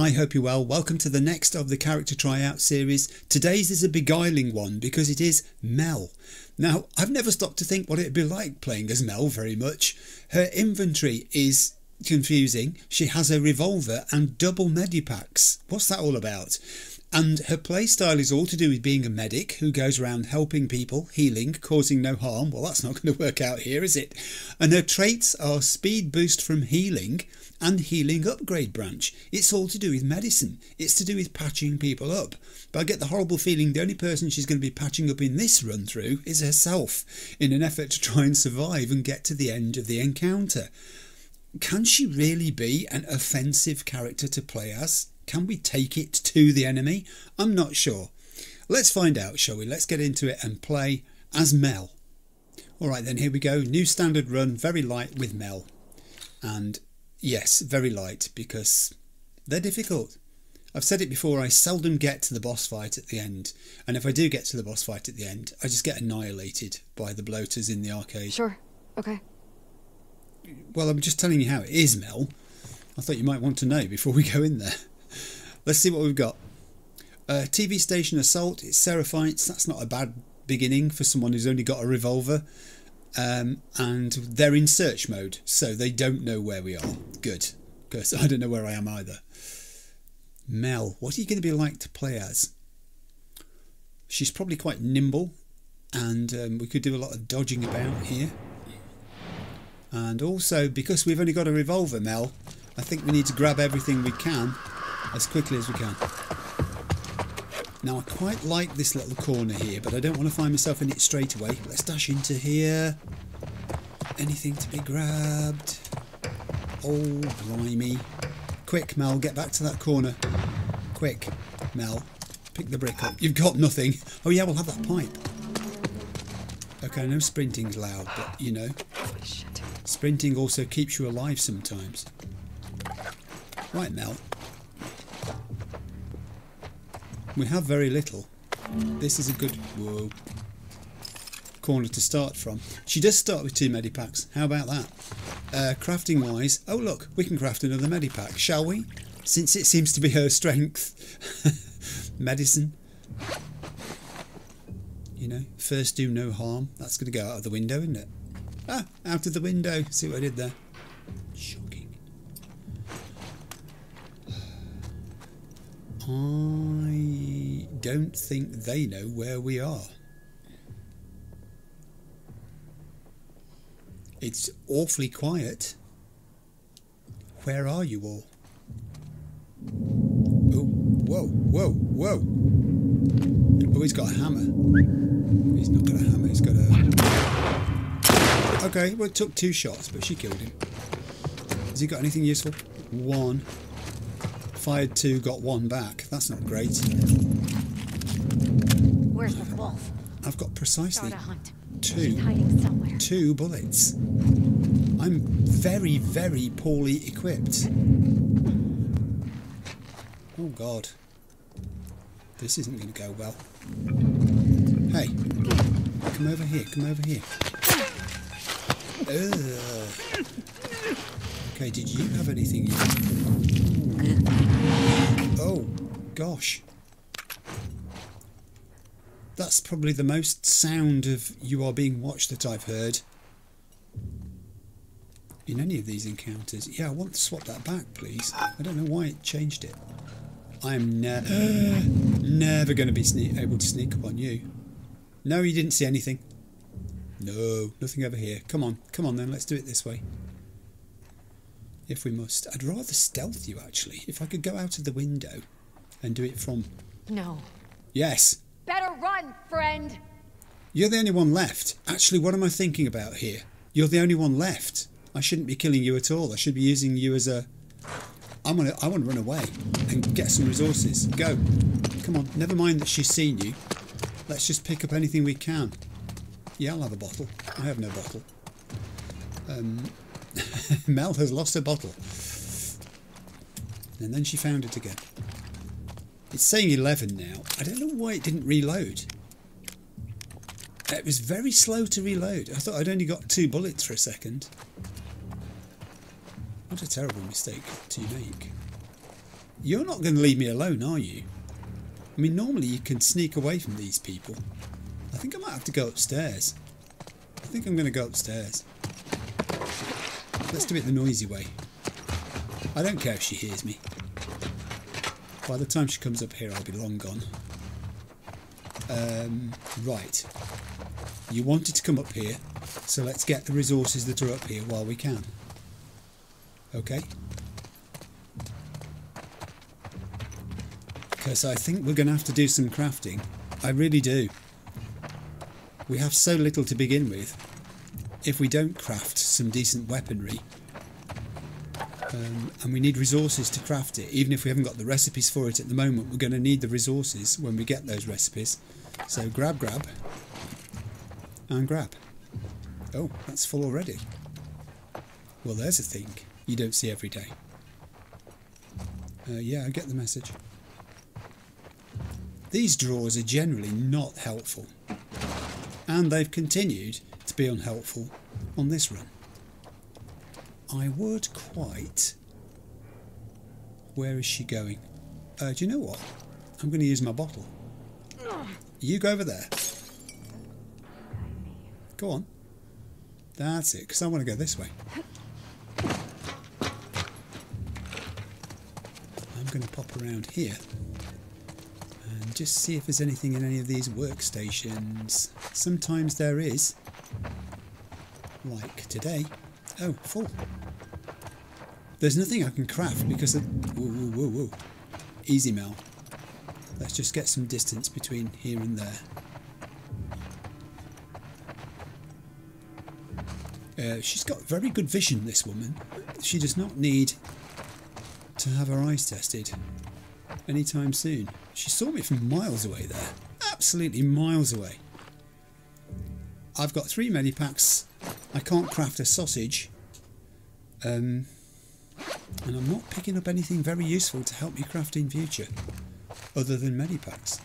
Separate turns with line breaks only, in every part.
Hi, hope you're well. Welcome to the next of the character tryout series. Today's is a beguiling one because it is Mel. Now, I've never stopped to think what it'd be like playing as Mel very much. Her inventory is confusing. She has a revolver and double medipacks. What's that all about? And her playstyle is all to do with being a medic who goes around helping people, healing, causing no harm. Well, that's not going to work out here, is it? And her traits are speed boost from healing and healing upgrade branch. It's all to do with medicine. It's to do with patching people up. But I get the horrible feeling the only person she's going to be patching up in this run through is herself in an effort to try and survive and get to the end of the encounter. Can she really be an offensive character to play as? Can we take it to the enemy? I'm not sure. Let's find out, shall we? Let's get into it and play as Mel. Alright then, here we go. New standard run, very light with Mel. And yes, very light because they're difficult. I've said it before, I seldom get to the boss fight at the end. And if I do get to the boss fight at the end, I just get annihilated by the bloaters in the arcade.
Sure. Okay.
Well, I'm just telling you how it is, Mel. I thought you might want to know before we go in there. Let's see what we've got. Uh, TV station assault. It's Seraphites. That's not a bad beginning for someone who's only got a revolver. Um, and they're in search mode, so they don't know where we are. Good, because I don't know where I am either. Mel, what are you going to be like to play as? She's probably quite nimble, and um, we could do a lot of dodging about here. And also, because we've only got a revolver, Mel, I think we need to grab everything we can as quickly as we can. Now I quite like this little corner here, but I don't want to find myself in it straight away. Let's dash into here. Anything to be grabbed? Oh, blimey. Quick, Mel, get back to that corner. Quick, Mel. Pick the brick up. You've got nothing. Oh yeah, we'll have that pipe. Okay, I know sprinting's loud, but you know. Sprinting also keeps you alive sometimes. Right, Mel. We have very little. This is a good whoa, corner to start from. She does start with two medipacks. How about that? Uh, crafting wise, oh look, we can craft another medipack, shall we? Since it seems to be her strength. Medicine. You know, first do no harm. That's going to go out of the window, isn't it? Ah, out of the window. See what I did there? I don't think they know where we are. It's awfully quiet. Where are you all? Oh, whoa, whoa, whoa. Oh, he's got a hammer. He's not got a hammer, he's got a... Okay, well, it took two shots, but she killed him. Has he got anything useful? One. Fired two, got one back. That's not great.
Where's the wolf?
I've got precisely
Start a hunt.
two,
She's hiding somewhere.
two bullets. I'm very, very poorly equipped. Oh God. This isn't going to go well. Hey, come over here, come over here. Ugh. Okay, did you have anything you... Oh, gosh. That's probably the most sound of you are being watched that I've heard in any of these encounters. Yeah, I want to swap that back, please. I don't know why it changed it. I am ne never going to be able to sneak up on you. No, you didn't see anything. No, nothing over here. Come on, come on then, let's do it this way. If we must. I'd rather stealth you, actually. If I could go out of the window and do it from...
No.
Yes,
Better run, friend.
You're the only one left. Actually, what am I thinking about here? You're the only one left. I shouldn't be killing you at all. I should be using you as a... I'm gonna, I want to run away and get some resources. Go. Come on. Never mind that she's seen you. Let's just pick up anything we can. Yeah, I'll have a bottle. I have no bottle. Um, Mel has lost her bottle. And then she found it again. It's saying 11 now. I don't know why it didn't reload. It was very slow to reload. I thought I'd only got two bullets for a second. What a terrible mistake to make. You're not going to leave me alone, are you? I mean, normally you can sneak away from these people. I think I might have to go upstairs. I think I'm going to go upstairs. Let's do it the noisy way. I don't care if she hears me. By the time she comes up here, I'll be long gone. Um, right. You wanted to come up here, so let's get the resources that are up here while we can. Okay? Because I think we're going to have to do some crafting. I really do. We have so little to begin with. If we don't craft some decent weaponry, um, and we need resources to craft it, even if we haven't got the recipes for it at the moment, we're going to need the resources when we get those recipes. So grab, grab, and grab. Oh, that's full already. Well, there's a thing you don't see every day. Uh, yeah, I get the message. These drawers are generally not helpful, and they've continued to be unhelpful on this run. I would quite. Where is she going? Uh, do you know what? I'm going to use my bottle. You go over there. Go on. That's it, because I want to go this way. I'm going to pop around here and just see if there's anything in any of these workstations. Sometimes there is. Like today. Oh, full. There's nothing I can craft because of... Whoa, whoa, whoa, whoa. Easy, Mel. Let's just get some distance between here and there. Uh, she's got very good vision, this woman. She does not need to have her eyes tested anytime soon. She saw me from miles away there. Absolutely miles away. I've got three medipacks. I can't craft a sausage. Um, and I'm not picking up anything very useful to help me craft in future. Other than medipacks.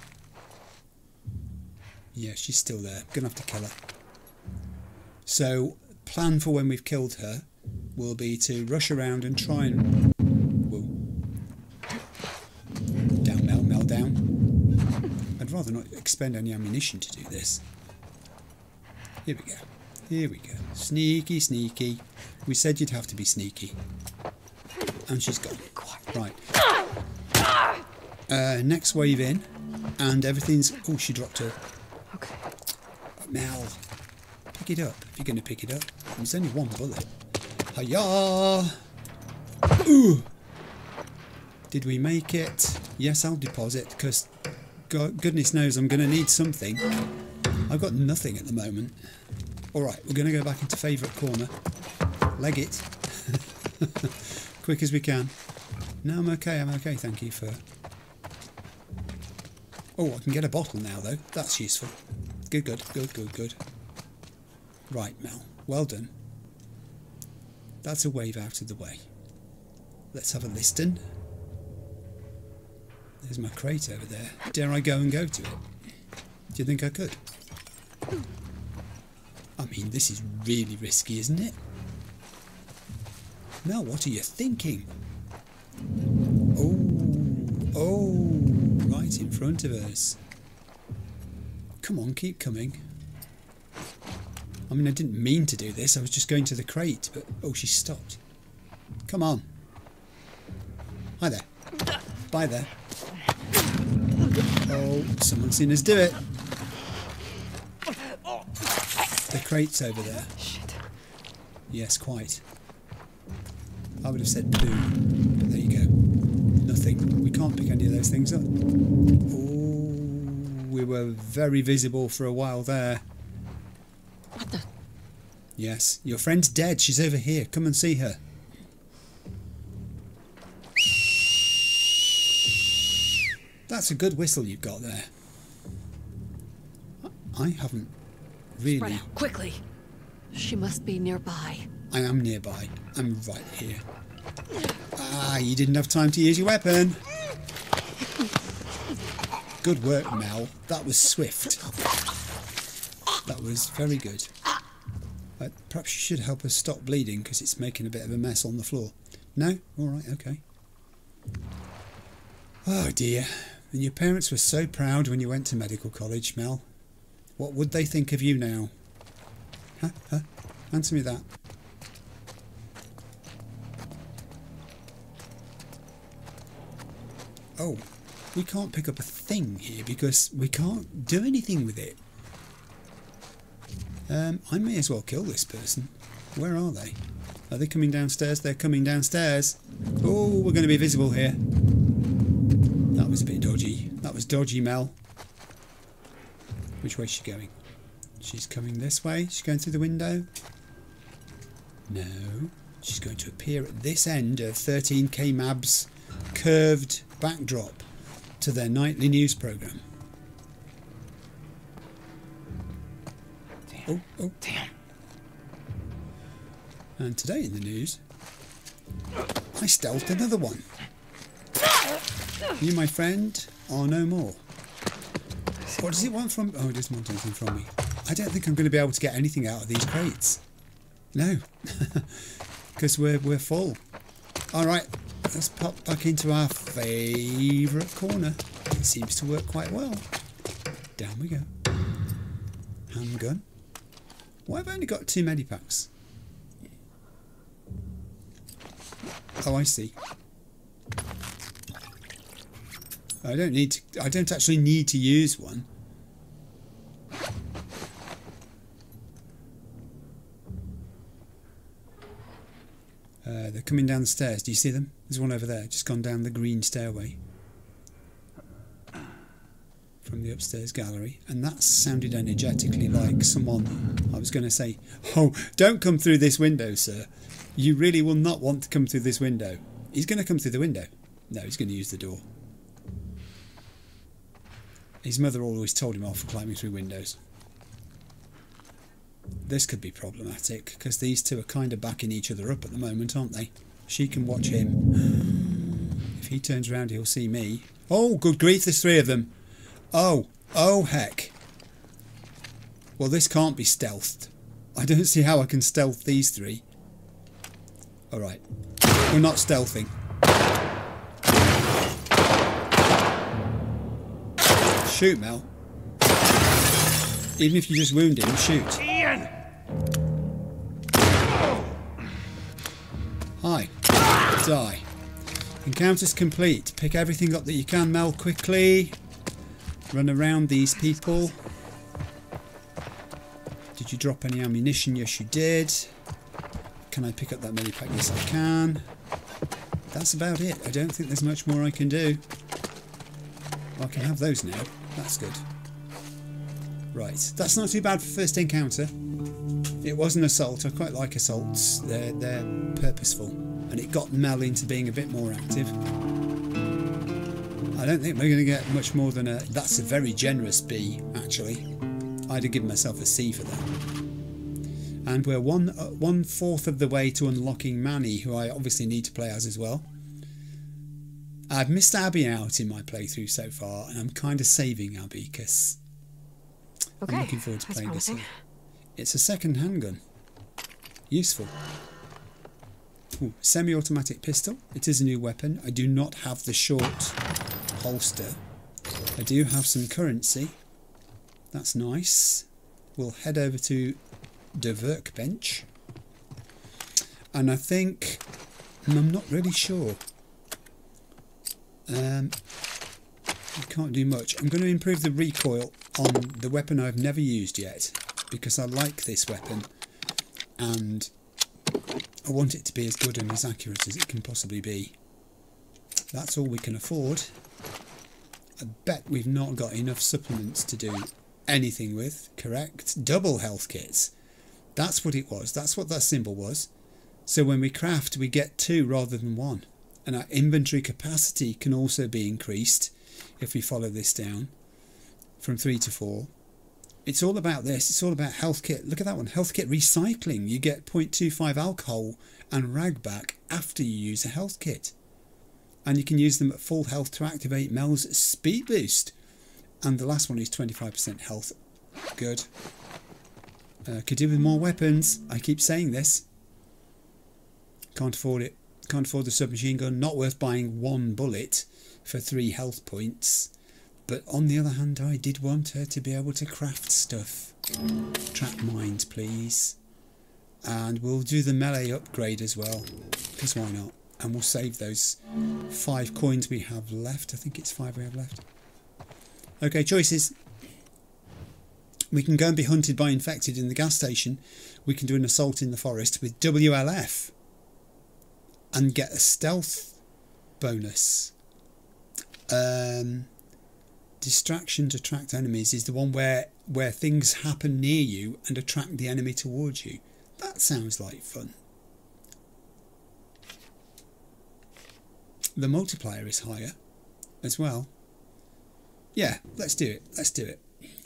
Yeah, she's still there. Gonna have to kill her. So, plan for when we've killed her will be to rush around and try and... Whoa. Down, Mel, Mel, down. I'd rather not expend any ammunition to do this. Here we go. Here we go. Sneaky, sneaky. We said you'd have to be sneaky. And she's gone. Right. Uh, next wave in. And everything's... Oh, she dropped her.
Okay.
Mel, pick it up if you're going to pick it up. There's only one bullet. Hiya! Ooh! Did we make it? Yes, I'll deposit because goodness knows I'm going to need something. I've got nothing at the moment. Alright, we're going to go back into favourite corner. Leg it. Quick as we can. No, I'm okay, I'm okay, thank you for... Oh, I can get a bottle now though. That's useful. Good, good, good, good, good. Right, Mel. Well done. That's a wave out of the way. Let's have a listen. There's my crate over there. Dare I go and go to it? Do you think I could? I mean, this is really risky, isn't it? Mel, what are you thinking? Oh, oh, right in front of us. Come on, keep coming. I mean, I didn't mean to do this. I was just going to the crate, but oh, she stopped. Come on. Hi there. Bye there. Oh, someone's seen us do it. The crate's over there.
Shit.
Yes, quite. I would have said poo, but there you go. Nothing. We can't pick any of those things up. Oh, we were very visible for a while there.
What the?
Yes, your friend's dead. She's over here. Come and see her. That's a good whistle you've got there. I haven't
Spread
really.
out quickly. She must be nearby.
I am nearby. I'm right here. Ah, you didn't have time to use your weapon. Good work, Mel. That was swift. That was very good. Perhaps you should help us stop bleeding because it's making a bit of a mess on the floor. No? Alright, okay. Oh dear. And your parents were so proud when you went to medical college, Mel. What would they think of you now? Huh? Huh? Answer me that. Oh, we can't pick up a thing here because we can't do anything with it. Um, I may as well kill this person. Where are they? Are they coming downstairs? They're coming downstairs. Oh, we're going to be visible here. That was a bit dodgy. That was dodgy, Mel. Which way is she going? She's coming this way. She's going through the window. No. She's going to appear at this end of 13k Mab's curved backdrop to their nightly news programme. Oh, oh.
Damn.
And today in the news, I stealthed another one. You, my friend, are no more. What does it want from... Oh, it doesn't want anything from me. I don't think I'm going to be able to get anything out of these crates. No. Because we're, we're full. Alright, let's pop back into our favourite corner. It seems to work quite well. Down we go. Handgun. Why have I only got two medipacks? Oh, I see. I don't need to, I don't actually need to use one. Uh, they're coming down the stairs. Do you see them? There's one over there, just gone down the green stairway from the upstairs gallery, and that sounded energetically like someone. I was going to say, "Oh, don't come through this window, sir. You really will not want to come through this window." He's going to come through the window. No, he's going to use the door. His mother always told him off for climbing through windows. This could be problematic because these two are kind of backing each other up at the moment, aren't they? She can watch him. If he turns around, he'll see me. Oh, good grief, there's three of them. Oh, oh heck. Well, this can't be stealthed. I don't see how I can stealth these three. Alright, we're not stealthing. Shoot, Mel. Even if you just wound him, shoot. Hi. Die. Encounter's complete. Pick everything up that you can, Mel, quickly. Run around these people. Did you drop any ammunition? Yes, you did. Can I pick up that medipack? Yes, I can. That's about it. I don't think there's much more I can do. I can have those now. That's good. Right, that's not too bad for first encounter. It was an assault. I quite like assaults. They're they're purposeful, and it got Mel into being a bit more active. I don't think we're going to get much more than a. That's a very generous B, actually. I'd have given myself a C for that. And we're one uh, one fourth of the way to unlocking Manny, who I obviously need to play as as well. I've missed Abby out in my playthrough so far, and I'm kind of saving Abby because
Okay.
I'm looking forward to
that's
playing this.
promising.
It's a second handgun. Useful. Semi-automatic pistol. It is a new weapon. I do not have the short holster. I do have some currency. That's nice. We'll head over to the workbench. And I think... I'm not really sure. Um, I can't do much. I'm going to improve the recoil on the weapon I've never used yet because I like this weapon and I want it to be as good and as accurate as it can possibly be. That's all we can afford. I bet we've not got enough supplements to do anything with, correct? Double health kits. That's what it was. That's what that symbol was. So when we craft, we get two rather than one. And our inventory capacity can also be increased if we follow this down from three to four. It's all about this. It's all about health kit. Look at that one. Health kit recycling. You get 0.25 alcohol and rag back after you use a health kit. And you can use them at full health to activate Mel's speed boost. And the last one is 25% health. Good. Uh, could do with more weapons. I keep saying this. Can't afford it. Can't afford the submachine gun. Not worth buying one bullet for three health points. But on the other hand, I did want her to be able to craft stuff. Trap mines, please. And we'll do the melee upgrade as well, because why not? And we'll save those five coins we have left. I think it's five we have left. Okay, choices. We can go and be hunted by infected in the gas station. We can do an assault in the forest with WLF and get a stealth bonus. Um, distraction to attract enemies is the one where where things happen near you and attract the enemy towards you. That sounds like fun. The multiplier is higher as well. Yeah, let's do it. Let's do it.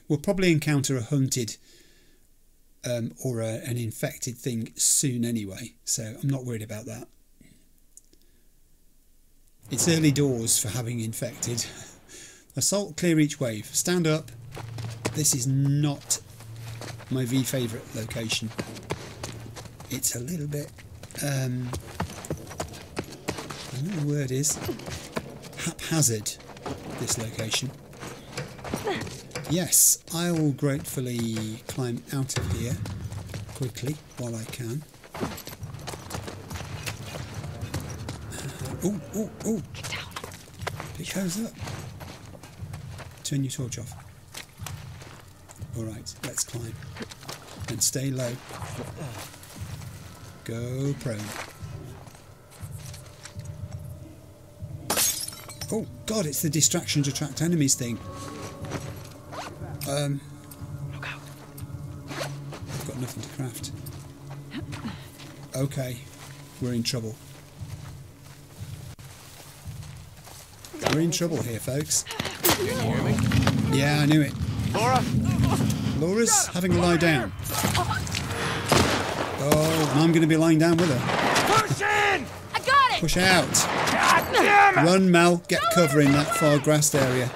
We'll probably encounter a hunted um, or a, an infected thing soon anyway, so I'm not worried about that. It's early doors for having infected. Assault, clear each wave. Stand up. This is not my V favourite location. It's a little bit, um, I know the word is, haphazard, this location. Yes, I will gratefully climb out of here quickly while I can. Oh, oh, oh!
Get down.
It goes up. Turn your torch off. Alright, let's climb. And stay low. Go prone. Oh god, it's the distraction to attract enemies thing. Um,
Look out.
I've got nothing to craft. Okay, we're in trouble. We're in trouble here, folks.
Can you hear me?
Yeah, I knew it.
Laura?
Laura's having a lie down. Oh, I'm going to be lying down with her.
Push in!
I got it!
Push out.
God damn it!
Run, Mel. Get cover in that far grassed area.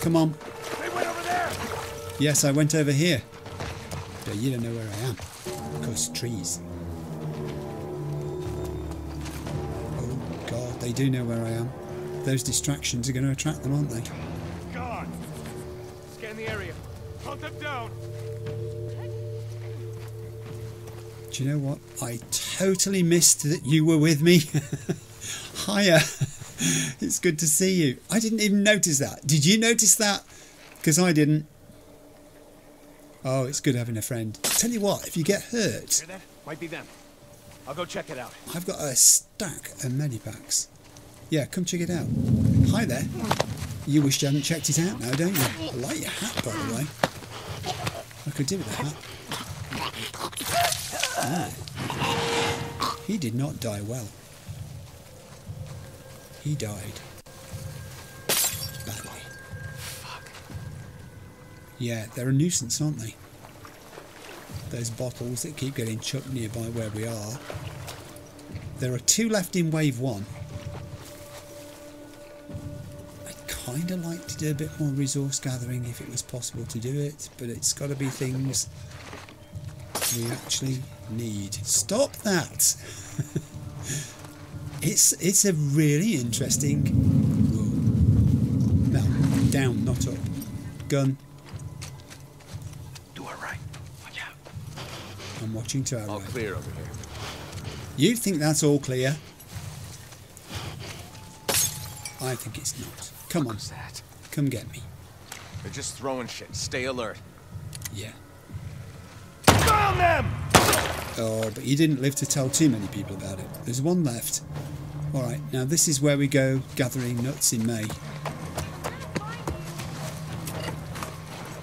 Come on.
They went over there!
Yes, I went over here. But you don't know where I am. Because trees. Oh, God. They do know where I am. Those distractions are going to attract them, aren't they?
Them down!
Do you know what? I totally missed that you were with me. Hiya. It's good to see you. I didn't even notice that. Did you notice that? Because I didn't. Oh, it's good having a friend. Tell you what, if you get hurt?
Might be them. I'll go check it out.
I've got a stack of medipacks. Yeah, come check it out. Hi there. You wish you hadn't checked it out now, don't you? I like your hat, by the way. I could do with a hat. Ah. He did not die well. He died. Badly. Fuck. Yeah, they're a nuisance, aren't they? Those bottles that keep getting chucked nearby where we are. There are two left in wave one. Kind of like to do a bit more resource gathering if it was possible to do it, but it's got to be things we actually need. Stop that! it's it's a really interesting. Whoa. No, down, not up. Gun.
Do it right. Watch out.
I'm watching to our
All
right.
clear over here.
You think that's all clear? I think it's not. Come on,
What's that?
come get me.
They're just throwing shit. Stay alert.
Yeah.
Found them!
Oh, but you didn't live to tell too many people about it. There's one left. Alright, now this is where we go gathering nuts in May.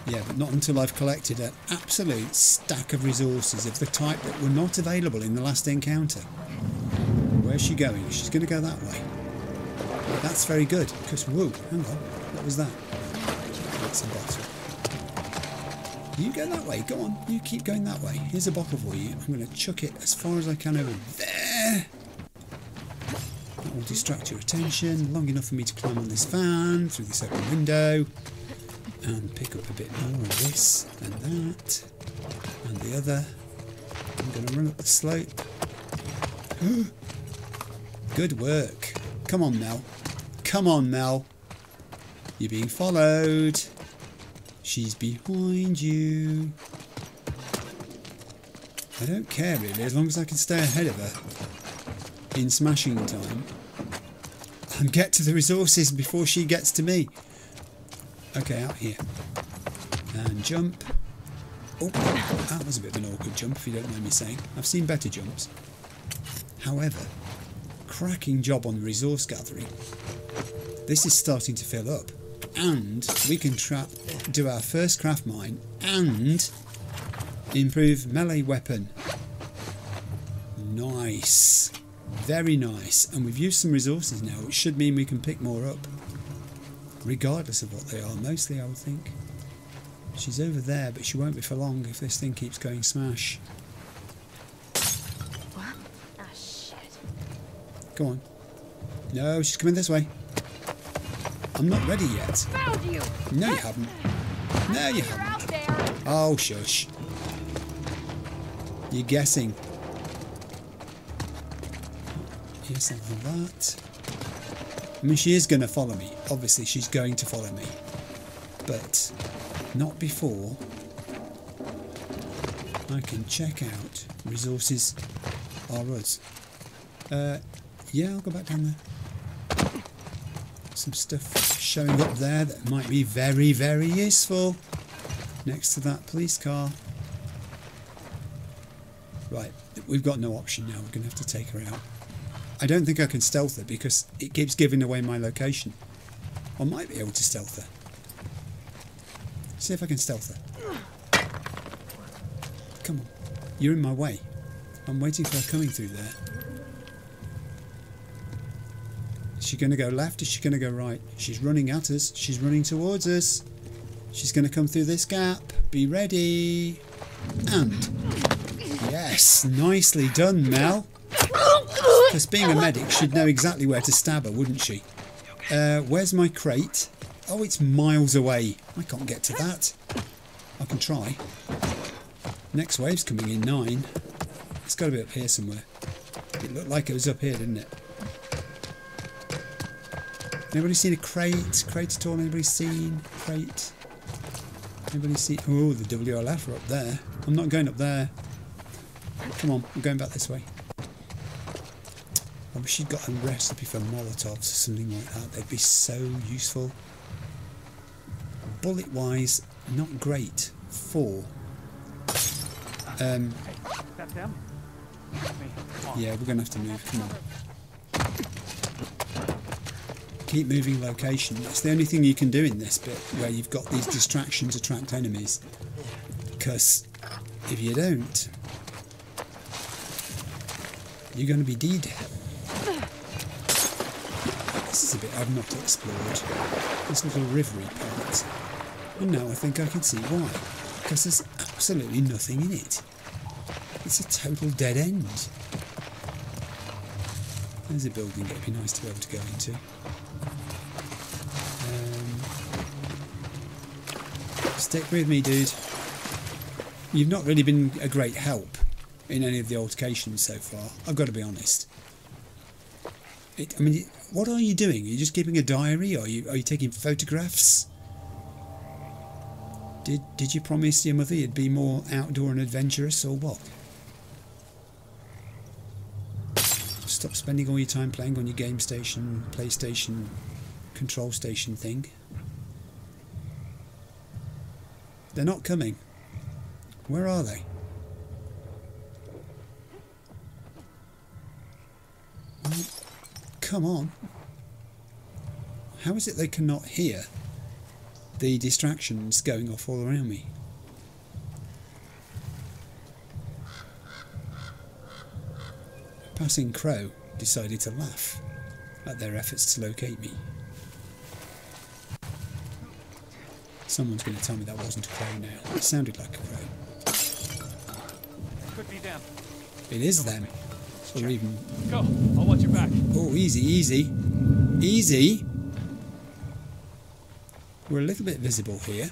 Yeah, but not until I've collected an absolute stack of resources of the type that were not available in the last encounter. Where's she going? She's going to go that way. That's very good, because, whoa, hang on, what was that? That's a bottle. You go that way, go on, you keep going that way. Here's a bottle for you. I'm going to chuck it as far as I can over there. That will distract your attention long enough for me to climb on this van through this open window and pick up a bit more of this and that and the other. I'm going to run up the slope. Good work. Come on, Mel. Come on, Mel. You're being followed. She's behind you. I don't care really, as long as I can stay ahead of her in smashing time and get to the resources before she gets to me. Okay, out here. And jump. Oh, that was a bit of an awkward jump, if you don't mind me saying. I've seen better jumps. However, cracking job on resource gathering. This is starting to fill up. And we can trap, do our first craft mine and improve melee weapon. Nice. Very nice. And we've used some resources now, which should mean we can pick more up. Regardless of what they are. Mostly, I would think. She's over there, but she won't be for long if this thing keeps going smash.
What? Ah, shit.
Go on. No, she's coming this way. I'm not ready yet.
Found you!
No, you haven't. No, you haven't. Oh, shush. You're guessing. Yes, I'll have that. I mean, she is going to follow me. Obviously, she's going to follow me. But not before I can check out resources are us. Uh, yeah, I'll go back down there. Some stuff showing up there that might be very, very useful next to that police car. Right, we've got no option now. We're going to have to take her out. I don't think I can stealth her because it keeps giving away my location. I might be able to stealth her. See if I can stealth her. Come on. You're in my way. I'm waiting for her coming through there. Is she going to go left? Is she going to go right? She's running at us. She's running towards us. She's going to come through this gap. Be ready. And. Yes, nicely done, Mel. Because being a medic, she'd know exactly where to stab her, wouldn't she? Uh, where's my crate? Oh, it's miles away. I can't get to that. I can try. Next wave's coming in nine. It's got to be up here somewhere. It looked like it was up here, didn't it? Anybody seen a crate? Crate at all? Anybody seen crate? Anybody see? Oh, the WLF are up there. I'm not going up there. Come on, I'm going back this way. I wish she'd got a recipe for Molotovs or something like that. They'd be so useful. Bullet wise, not great. Four. Um,
That's them? Me. Come on.
yeah, we're going to have to move. Come on. Keep moving location. That's the only thing you can do in this bit where you've got these distractions attract enemies. Because if you don't, you're going to be dead. This is a bit I've not explored. This little rivery part. And now I think I can see why. Because there's absolutely nothing in it. It's a total dead end. There's a building it'd be nice to be able to go into. Um, stick with me, dude. You've not really been a great help in any of the altercations so far. I've got to be honest. It, I mean, what are you doing? Are you just keeping a diary? Are you are you taking photographs? Did did you promise your mother you'd be more outdoor and adventurous, or what? Stop spending all your time playing on your game station, PlayStation, control station thing. They're not coming. Where are they? Well, come on. How is it they cannot hear the distractions going off all around me? Passing Crow decided to laugh at their efforts to locate me. Someone's going to tell me that wasn't a crow now. It sounded like a crow.
Could be them.
It is them. Or even.
Go. I'll watch your back.
Oh, easy, easy. Easy. We're a little bit visible here.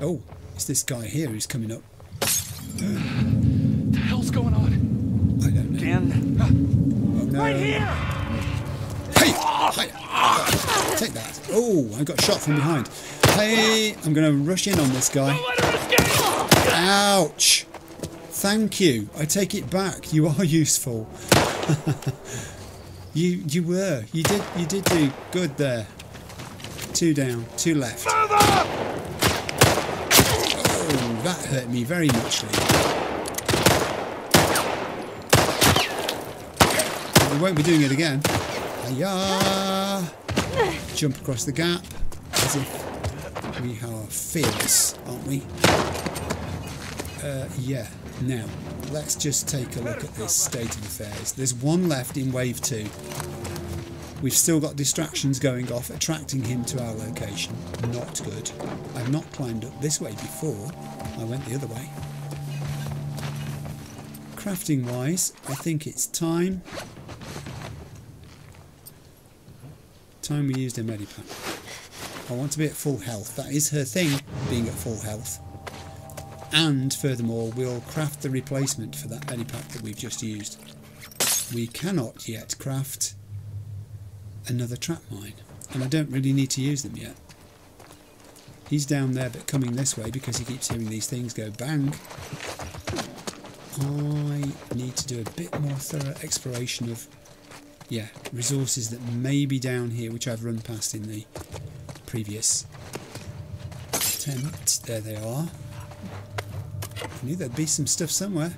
Oh, it's this guy here who's coming up.
What the hell's going on?
I don't know.
Dan.
Oh, no.
Right here!
Hey! Hi! Ah, take that. Oh, I got shot from behind. Hey, I'm going to rush in on this guy.
Let her escape!
Ouch! Thank you. I take it back. You are useful. you you were. You did you did do good there. Two down, two left. Oh, that hurt me very much. Won't be doing it again. Hiya! Jump across the gap as if we are fearless, aren't we? Uh, yeah. Now, let's just take a look at this state of affairs. There's one left in wave two. We've still got distractions going off, attracting him to our location. Not good. I've not climbed up this way before. I went the other way. Crafting wise, I think it's time. Time we used a medipack. I want to be at full health. That is her thing, being at full health. And furthermore, we'll craft the replacement for that medipack that we've just used. We cannot yet craft another trap mine, and I don't really need to use them yet. He's down there but coming this way because he keeps hearing these things go bang. I need to do a bit more thorough exploration of yeah, resources that may be down here which I've run past in the previous attempt. There they are. I knew there'd be some stuff somewhere.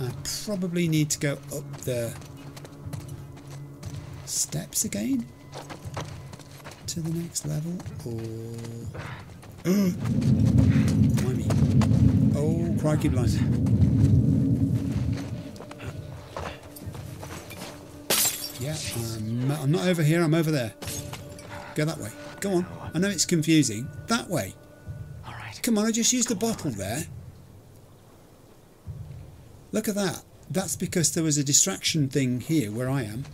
I probably need to go up the steps again to the next level or. Oh crikey blind. Yeah, I'm, I'm not over here, I'm over there. Go that way. Go on. I know it's confusing. That way.
All right.
Come on, I just used the bottle there. Look at that. That's because there was a distraction thing here where I am.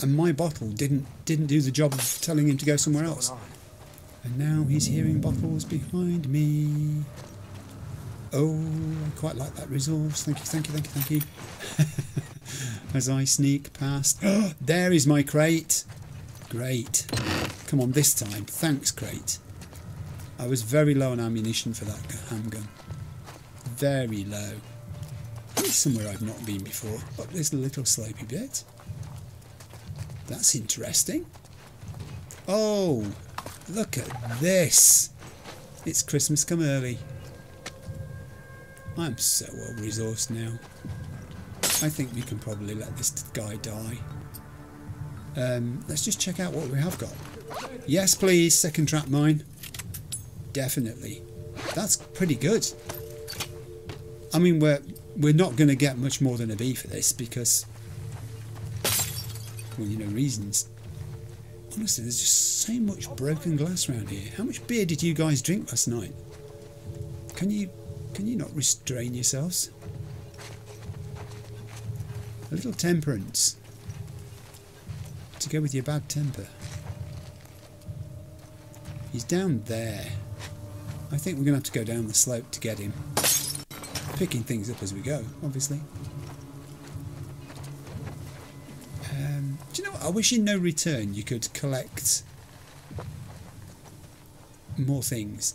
And my bottle didn't didn't do the job of telling him to go somewhere else. And now he's hearing bottles behind me. Oh, I quite like that resource. Thank you, thank you, thank you, thank you. As I sneak past. Ah, there is my crate. Great. Come on, this time. Thanks, crate. I was very low on ammunition for that handgun. Very low. Somewhere I've not been before. Up this little slopey bit. That's interesting. Oh, look at this. It's Christmas come early. I'm so well resourced now. I think we can probably let this guy die. Um, let's just check out what we have got. Yes, please, second trap mine. Definitely. That's pretty good. I mean, we're we're not going to get much more than a B for this because, well, you know, reasons. Honestly, there's just so much broken glass around here. How much beer did you guys drink last night? Can you can you not restrain yourselves? A little temperance to go with your bad temper. He's down there. I think we're going to have to go down the slope to get him. Picking things up as we go, obviously. Um, do you know what? I wish in no return you could collect more things.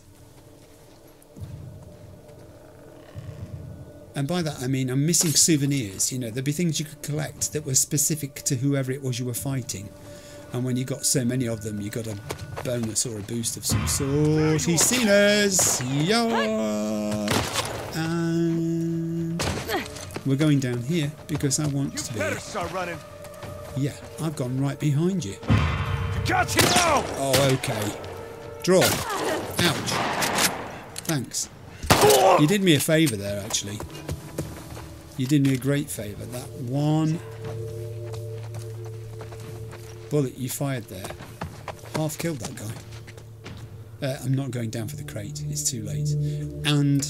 And by that I mean I'm missing souvenirs. You know, there'd be things you could collect that were specific to whoever it was you were fighting. And when you got so many of them, you got a bonus or a boost of some sort. He's seen us! Yeah! And we're going down here because I want
You
to
better
be.
start running.
Yeah, I've gone right behind you.
Got you now!
Oh, okay. Draw. Ouch. Thanks. You did me a favour there, actually. You did me a great favour. That one bullet you fired there half killed that guy. Uh, I'm not going down for the crate. It's too late. And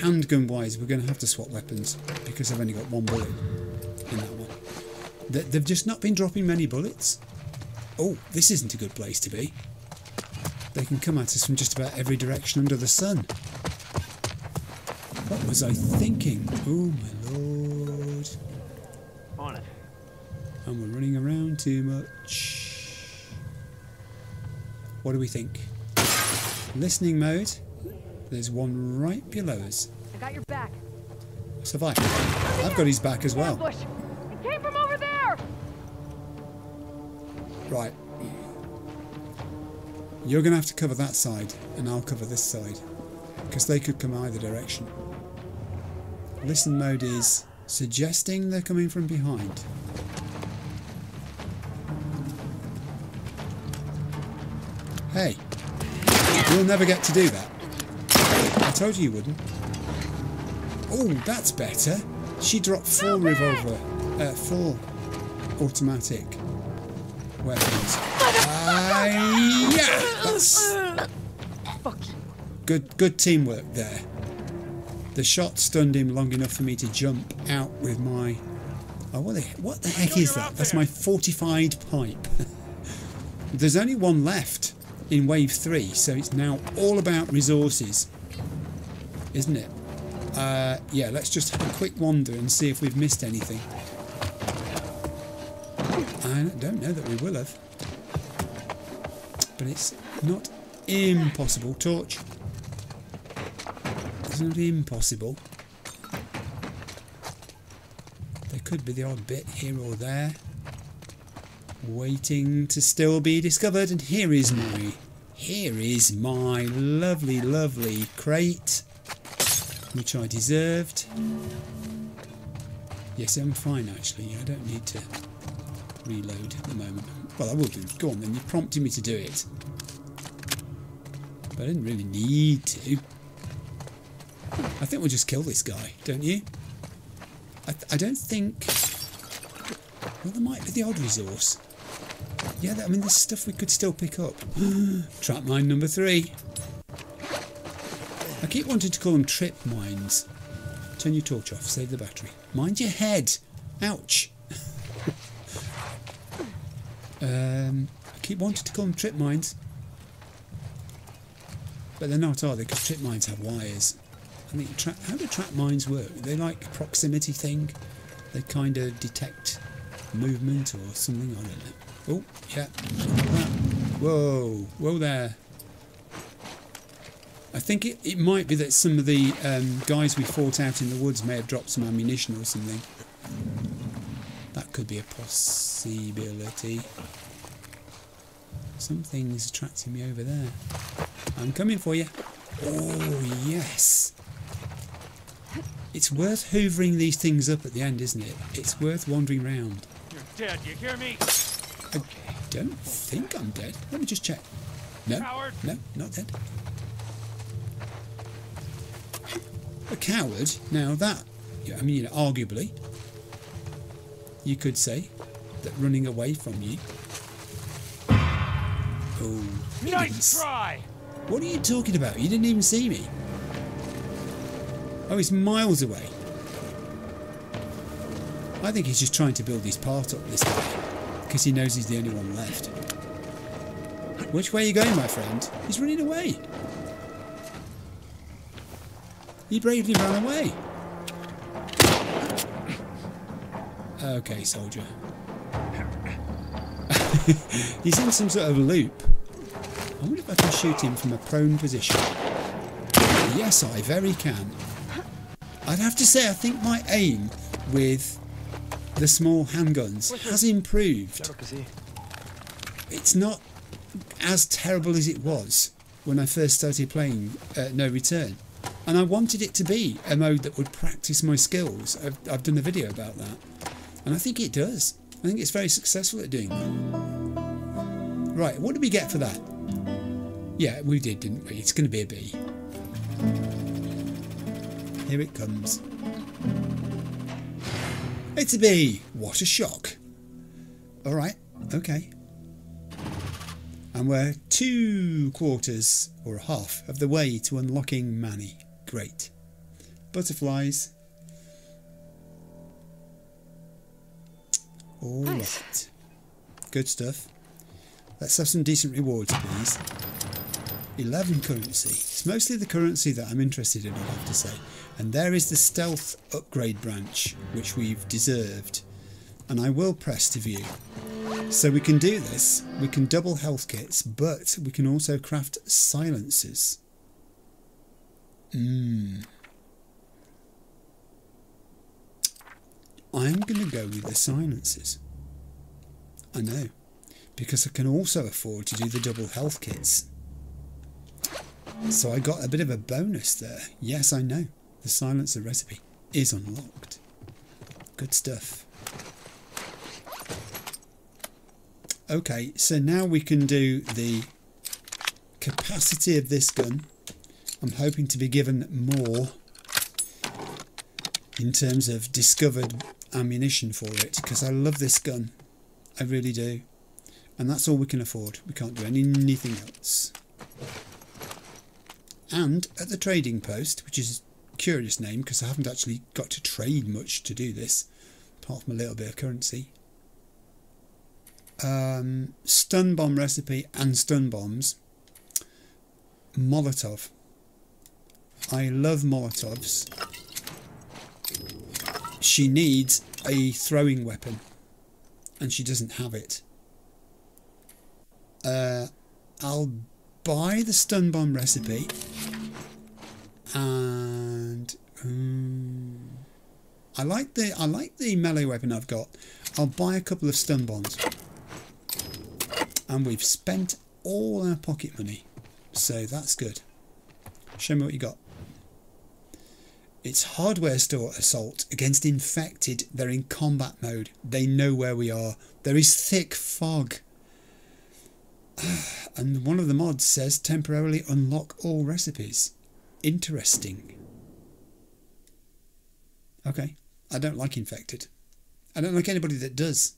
handgun wise, we're going to have to swap weapons because I've only got one bullet in that one. They- They've just not been dropping many bullets. Oh, this isn't a good place to be. They can come at us from just about every direction under the sun. What was I thinking? Oh my lord.
On it.
And we're running around too much. What do we think? Listening mode. There's one right below us.
I got your back.
Survive. I've got his back as well.
Ambush. It came from over there.
Right. You're going to have to cover that side, and I'll cover this side. Because they could come either direction. Listen mode is suggesting they're coming from behind. Hey, you'll never get to do that. I told you you wouldn't. Oh, that's better. She dropped four revolver, uh, four automatic weapons. That's
Fuck you.
good. Good teamwork there. The shot stunned him long enough for me to jump out with my. Oh, what the, what the heck is that? That's my fortified pipe. There's only one left in wave three, so it's now all about resources, isn't it? Uh, yeah, let's just have a quick wander and see if we've missed anything. I don't know that we will have, but it's not impossible. Torch. It's not impossible. There could be the odd bit here or there. Waiting to still be discovered. And here is my here is my lovely, lovely crate. Which I deserved. Yes, I'm fine actually. I don't need to reload at the moment. Well I will do. Go on then, you prompted me to do it. But I didn't really need to. I think we'll just kill this guy, don't you? I, I don't think... Well, there might be the odd resource. Yeah, I mean, there's stuff we could still pick up. Trap mine number three. I keep wanting to call them trip mines. Turn your torch off, save the battery. Mind your head! Ouch! um, I keep wanting to call them trip mines. But they're not, are they? Because trip mines have wires. I tra- how do trap mines work? They like a proximity thing? They kind of detect movement or something. I don't know. Oh, yeah. Whoa, whoa there. I think it, it might be that some of the um, guys we fought out in the woods may have dropped some ammunition or something. That could be a possibility. Something's attracting me over there. I'm coming for you. Oh, yes. It's worth hoovering these things up at the end, isn't it? It's worth wandering round.
You're dead, you hear me?
I don't think I'm dead. Let me just check. No,
Coward.
no, not dead. A coward? Now that, yeah, I mean, you know, arguably, you could say that running away from you. Oh,
Nice try!
What are you talking about? You didn't even see me. Oh, he's miles away. I think he's just trying to build his part up this guy, because he knows he's the only one left. Which way are you going, my friend? He's running away. He bravely ran away. Okay, soldier. he's in some sort of loop. I wonder if I can shoot him from a prone position. Yes, I very can. I'd have to say, I think my aim with the small handguns has improved. It's not as terrible as it was when I first started playing uh, No Return. And I wanted it to be a mode that would practice my skills. I've, I've done a video about that. And I think it does. I think it's very successful at doing that. Right, what did we get for that? Yeah, we did, didn't we? It's going to be a B. Here it comes. It's a B. What a shock. All right, okay. And we're two quarters or a half of the way to unlocking Manny. Great. Butterflies. All right.
Nice.
Good stuff. Let's have some decent rewards, please. 11 currency. It's mostly the currency that I'm interested in, I have to say. And there is the stealth upgrade branch, which we've deserved. and I will press to view. So we can do this, we can double health kits, but we can also craft silencers. Mmm. I'm going to go with the silencers. I know, because I can also afford to do the double health kits. So I got a bit of a bonus there. Yes, I know. The silencer recipe is unlocked. Good stuff. Okay, so now we can do the capacity of this gun. I'm hoping to be given more in terms of discovered ammunition for it because I love this gun. I really do. And that's all we can afford. We can't do anything else. And at the trading post, which is a curious name because I haven't actually got to trade much to do this, apart from a little bit of currency. Um, stun bomb recipe and stun bombs. Molotov. I love Molotovs. She needs a throwing weapon and she doesn't have it. Uh, I'll buy the stun bomb recipe and um, I like the I like the melee weapon I've got. I'll buy a couple of stun bombs and we've spent all our pocket money so that's good. Show me what you got. It's hardware store assault against infected. They're in combat mode. They know where we are. There is thick fog. And one of the mods says temporarily unlock all recipes. Interesting. Okay. I don't like infected. I don't like anybody that does.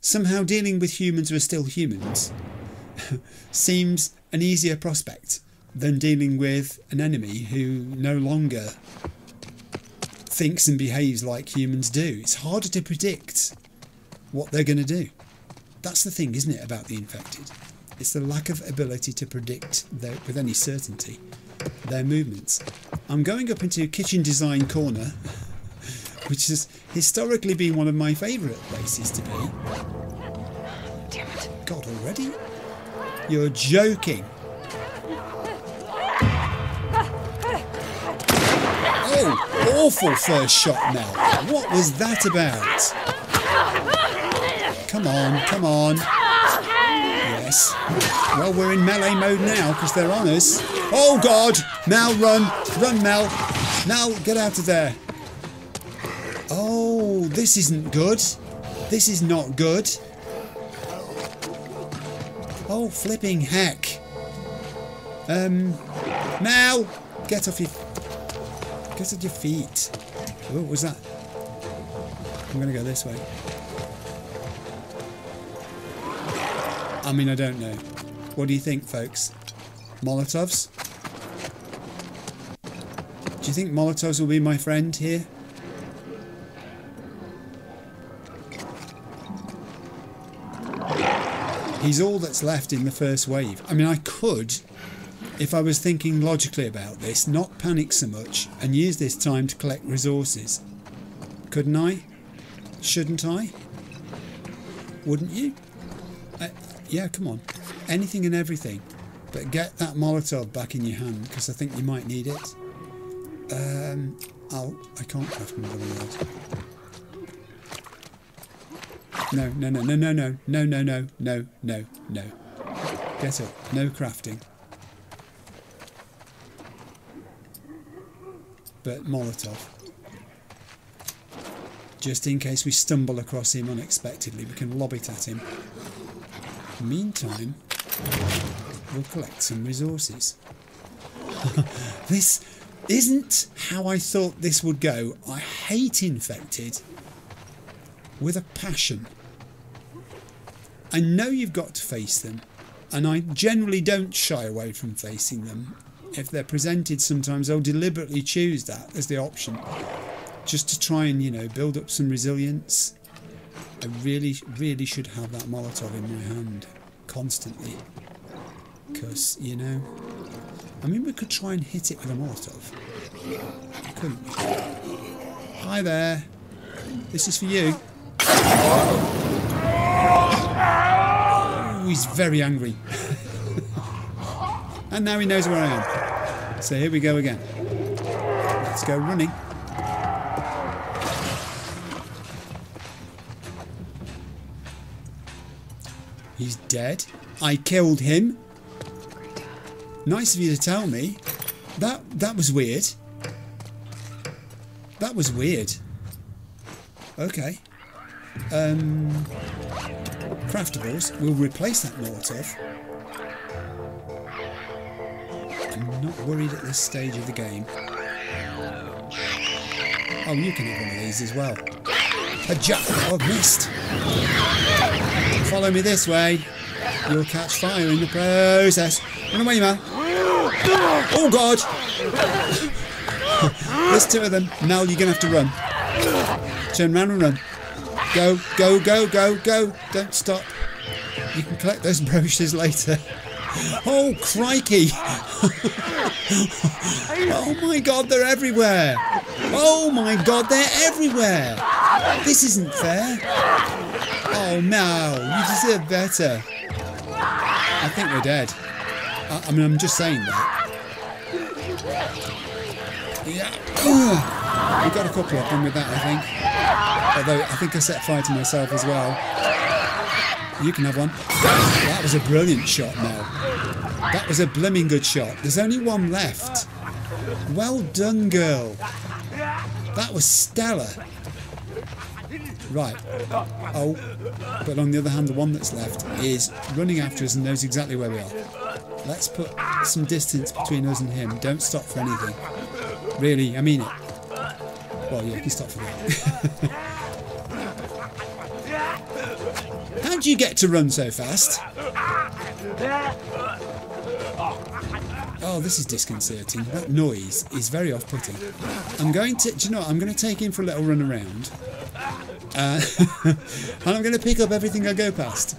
Somehow dealing with humans who are still humans seems an easier prospect than dealing with an enemy who no longer thinks and behaves like humans do. It's harder to predict what they're going to do. That's the thing, isn't it, about the infected? It's the lack of ability to predict their, with any certainty their movements. I'm going up into Kitchen Design Corner, which has historically been one of my favourite places to be.
Damn it.
God, already? You're joking. Oh, awful first shot, Mel. What was that about? Come on, come on. Well, we're in melee mode now because they're on us. Oh, God. Mel, run. Run, Mel. Mel, get out of there. Oh, this isn't good. This is not good. Oh, flipping heck. Um, Mel, get off your, get off your feet. What was that? I'm gonna go this way. I mean, I don't know. What do you think, folks? Molotovs? Do you think Molotovs will be my friend here? He's all that's left in the first wave. I mean, I could, if I was thinking logically about this, not panic so much and use this time to collect resources. Couldn't I? Shouldn't I? Wouldn't you? Uh, yeah, come on. Anything and everything. But get that Molotov back in your hand because I think you might need it. Um, I'll. I can't craft another one of those. No, no, no, no, no, no, no, no, no, no, no, no. Get up. No crafting. But Molotov. Just in case we stumble across him unexpectedly, we can lob it at him. Meantime, we'll collect some resources. this isn't how I thought this would go. I hate infected with a passion. I know you've got to face them, and I generally don't shy away from facing them. If they're presented, sometimes I'll deliberately choose that as the option, just to try and, you know, build up some resilience. I really, really should have that Molotov in my hand constantly. Because, you know, I mean, we could try and hit it with a Molotov. Couldn't we? Hi there. This is for you. Oh, he's very angry. and now he knows where I am. So here we go again. Let's go running. He's dead. I killed him. Nice of you to tell me. That that was weird. That was weird. Okay. Um, craftables. We'll replace that Molotov. I'm not worried at this stage of the game. Oh, you can have one of these as well. A jump! Oh, missed. Follow me this way. You'll catch fire in the process. Run away, man. Oh, God! There's two of them. Now you're going to have to run. Turn around and run. Go, go, go, go, go. Don't stop. You can collect those brochures later. Oh, crikey! oh my god, they're everywhere! Oh my god, they're everywhere! This isn't fair! Oh no, you deserve better. I think we're dead. I, I mean, I'm just saying that. Yeah. We got a couple of them with that, I think. Although I think I set fire to myself as well. You can have one. That was a brilliant shot, Mel. That was a blooming good shot. There's only one left. Well done, girl. That was stellar. Right. Oh, but on the other hand, the one that's left is running after us and knows exactly where we are. Let's put some distance between us and him. Don't stop for anything. Really, I mean it. Well, yeah, you can stop for that. How do you get to run so fast? Oh, this is disconcerting. That noise is very off-putting. I'm going to, do you know what? I'm going to take him for a little run around. Uh, and I'm going to pick up everything I go past.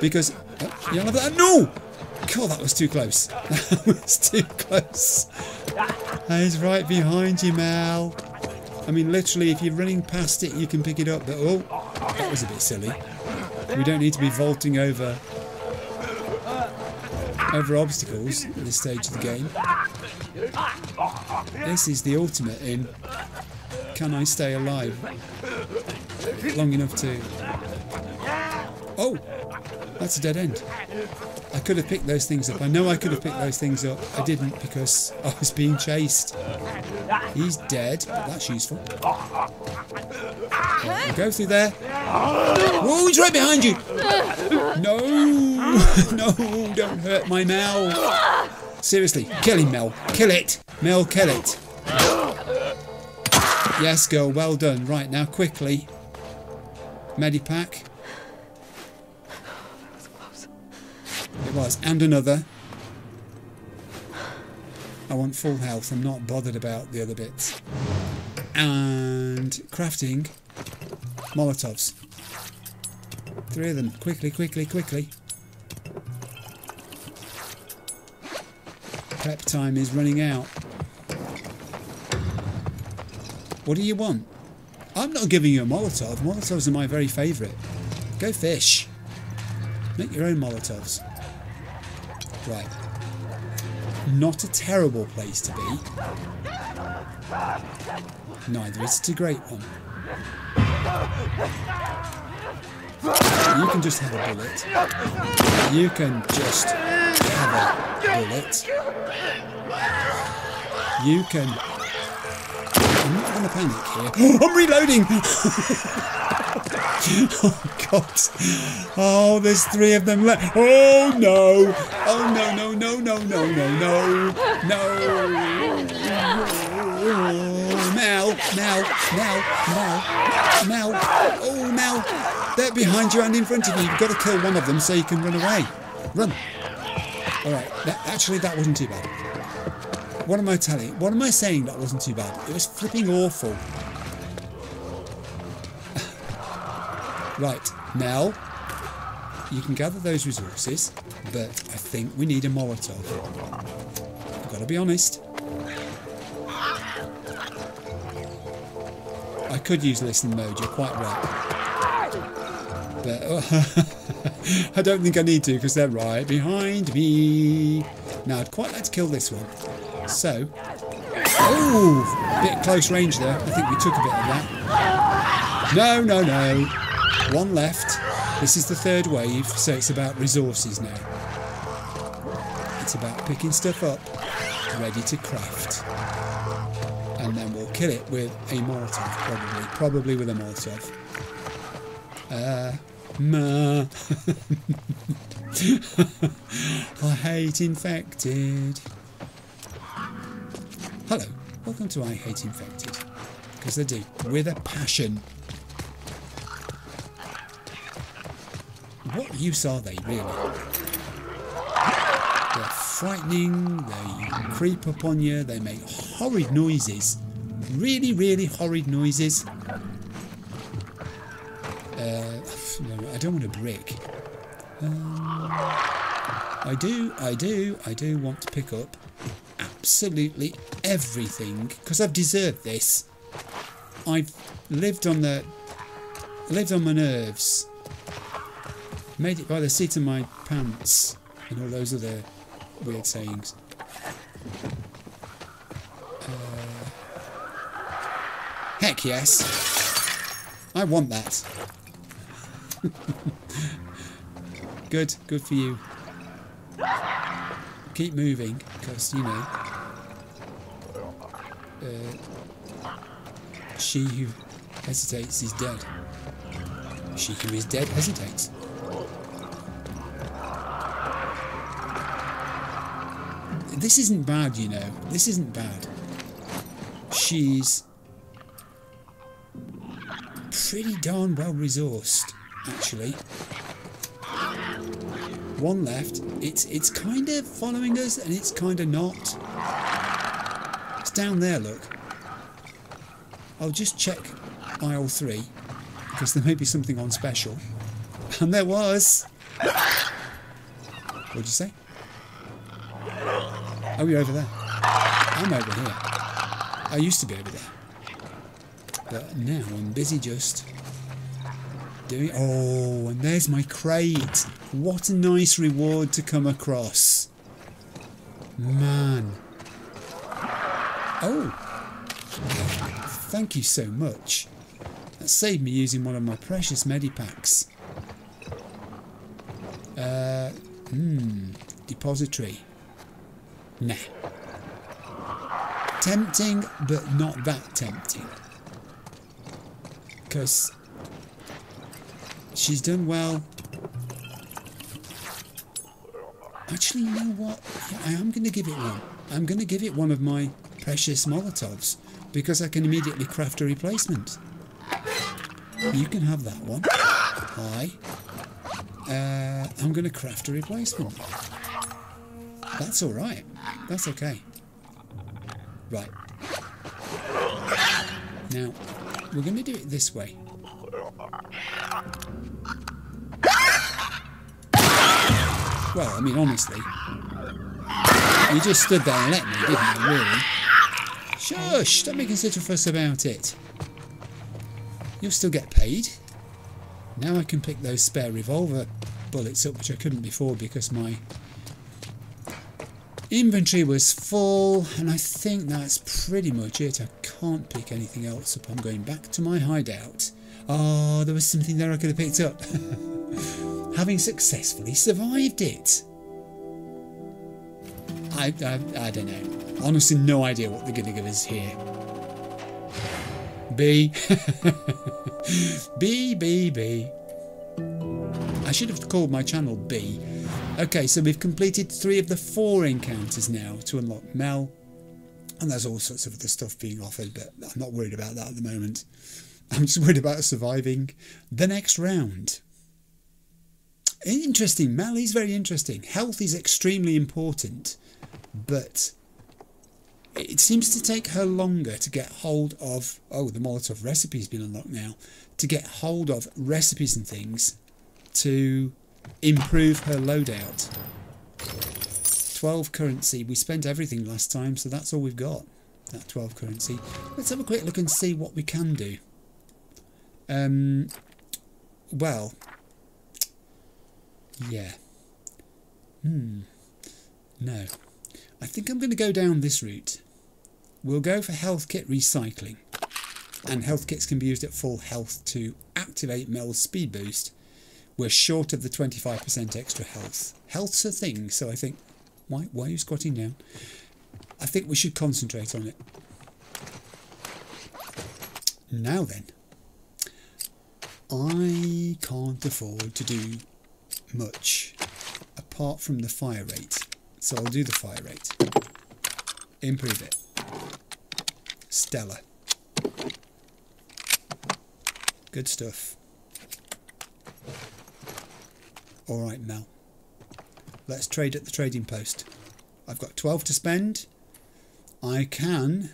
Because, oh, you'll have that. No! God, that was too close. That was too close. He's right behind you, Mel. I mean, literally, if you're running past it, you can pick it up. But, oh, that was a bit silly. We don't need to be vaulting over over obstacles at this stage of the game. This is the ultimate in can I stay alive long enough to... Oh! That's a dead end. I could have picked those things up. I know I could have picked those things up. I didn't because I was being chased. He's dead, but that's useful. Right, go through there. Whoa, he's right behind you! No! No, don't hurt my Mel. Seriously, kill him, Mel. Kill it! Mel, kill it. Yes, girl, well done. Right, now quickly. Medipack. It was. And another. I want full health. I'm not bothered about the other bits. And crafting Molotovs. Three of them. Quickly, quickly, quickly. Prep time is running out. What do you want? I'm not giving you a Molotov. Molotovs are my very favourite. Go fish. Make your own Molotovs. Right. Not a terrible place to be. Neither is it a great one. You can just have a bullet. You can just have a bullet. You can... I'm to panic here. I'm reloading! oh, God. Oh, there's three of them left. Oh, no. Oh, no, no, no, no, no, no, no. No. Mel, Mel, Mel, Mel, Mel. Oh, Mel. They're behind you and in front of you. You've got to kill one of them so you can run away. Run. All right. That, actually, that wasn't too bad. What am I telling? What am I saying that wasn't too bad? It was flipping awful. right, Mel, you can gather those resources, but I think we need a Molotov. I've got to be honest. I could use listening mode, you're quite right. But I don't think I need to because they're right behind me. Now, I'd quite like to kill this one. So, oh, bit close range there. I think we took a bit of that. No, no, no. One left. This is the third wave, so it's about resources now. It's about picking stuff up, ready to craft. And then we'll kill it with a Molotov, probably. Probably with a Molotov. Uh. I hate infected. Hello, welcome to I Hate Infected. Because they do, with a passion. What use are they, really? They're frightening, they creep up on you, they make horrid noises. Really, really horrid noises. Uh, no, I don't want a brick. Um, I do, I do, I do want to pick up absolutely everything because I've deserved this. I've lived on the lived on my nerves, made it by the seat of my pants, and all those other weird sayings. Uh, heck yes, I want that. good, good for you. Keep moving, because you know. Uh, she who hesitates is dead. She who is dead hesitates. This isn't bad, you know. This isn't bad. She's pretty darn well resourced, actually. One left. It's it's kind of following us, and it's kind of not. Down there. Look. I'll just check aisle three because there may be something on special, and there was. What'd you say? Oh, you're over there. I'm over here. I used to be over there. But now I'm busy just doing... Oh, and there's my crate. What a nice reward to come across. Man. Oh. Thank you so much. That saved me using one of my precious medipacks. Uh, hmm. Depository. Nah. Tempting, but not that tempting. Because she's done well. Actually, you know what? I am going to give it one. I'm going to give it one of my precious Molotovs because I can immediately craft a replacement. You can have that one. Hi. Uh, I'm going to craft a replacement. That's all right. That's okay. Right. Now, we're going to do it this way. Well, I mean, honestly, you just stood there and let me, didn't you, really? Shush! Don't make such a fuss about it. You'll still get paid. Now I can pick those spare revolver bullets up, which I couldn't before because my inventory was full, and I think that's pretty much it. I can't pick anything else up. I'm going back to my hideout. Oh, there was something there I could have picked up. Having successfully survived it. I, I, I don't know. Honestly, no idea what they're going to give us here. B. B, B, B. I should have called my channel B. Okay, so we've completed three of the four encounters now to unlock Mel. And there's all sorts of other stuff being offered, but I'm not worried about that at the moment. I'm just worried about surviving the next round. Interesting. Mel is very interesting. Health is extremely important, but it seems to take her longer to get hold of. Oh, the Molotov recipe's been unlocked now. To get hold of recipes and things to improve her loadout. 12 currency. We spent everything last time, so that's all we've got. That 12 currency. Let's have a quick look and see what we can do. Um, well, yeah. Hmm. No. I think I'm going to go down this route. We'll go for health kit recycling. And health kits can be used at full health to activate Mel's speed boost. We're short of the 25% extra health. Health's a thing, so I think... Why, why are you squatting down? I think we should concentrate on it. Now then. I can't afford to do much apart from the fire rate. So I'll do the fire rate. Improve it. Stellar. Good stuff. Alright, Mel. Let's trade at the trading post. I've got 12 to spend. I can...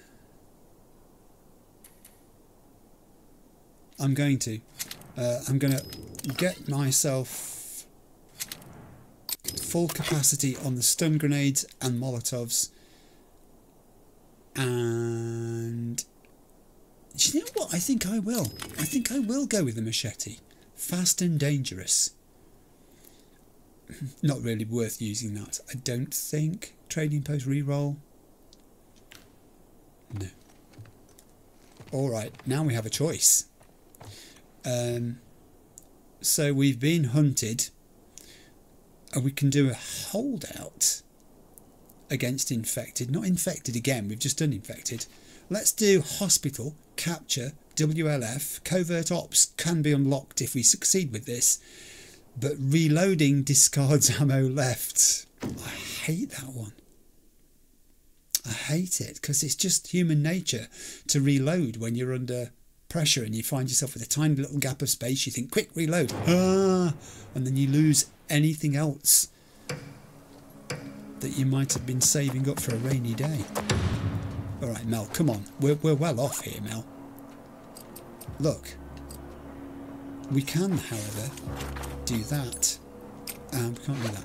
I'm going to. Uh, I'm going to get myself full capacity on the stun grenades and molotovs. And you know what? I think I will. I think I will go with the machete. Fast and dangerous. Not really worth using that. I don't think. Trading post reroll. No. Alright, now we have a choice. Um, so we've been hunted. And we can do a holdout against infected. Not infected again, we've just done infected. Let's do hospital, capture, WLF, covert ops can be unlocked if we succeed with this. But reloading discards ammo left. I hate that one. I hate it because it's just human nature to reload when you're under pressure and you find yourself with a tiny little gap of space. You think, quick, reload. Ah, and then you lose anything else that you might have been saving up for a rainy day. All right, Mel, come on. We're, we're well off here, Mel. Look. We can, however, do that. Um, we can't do that.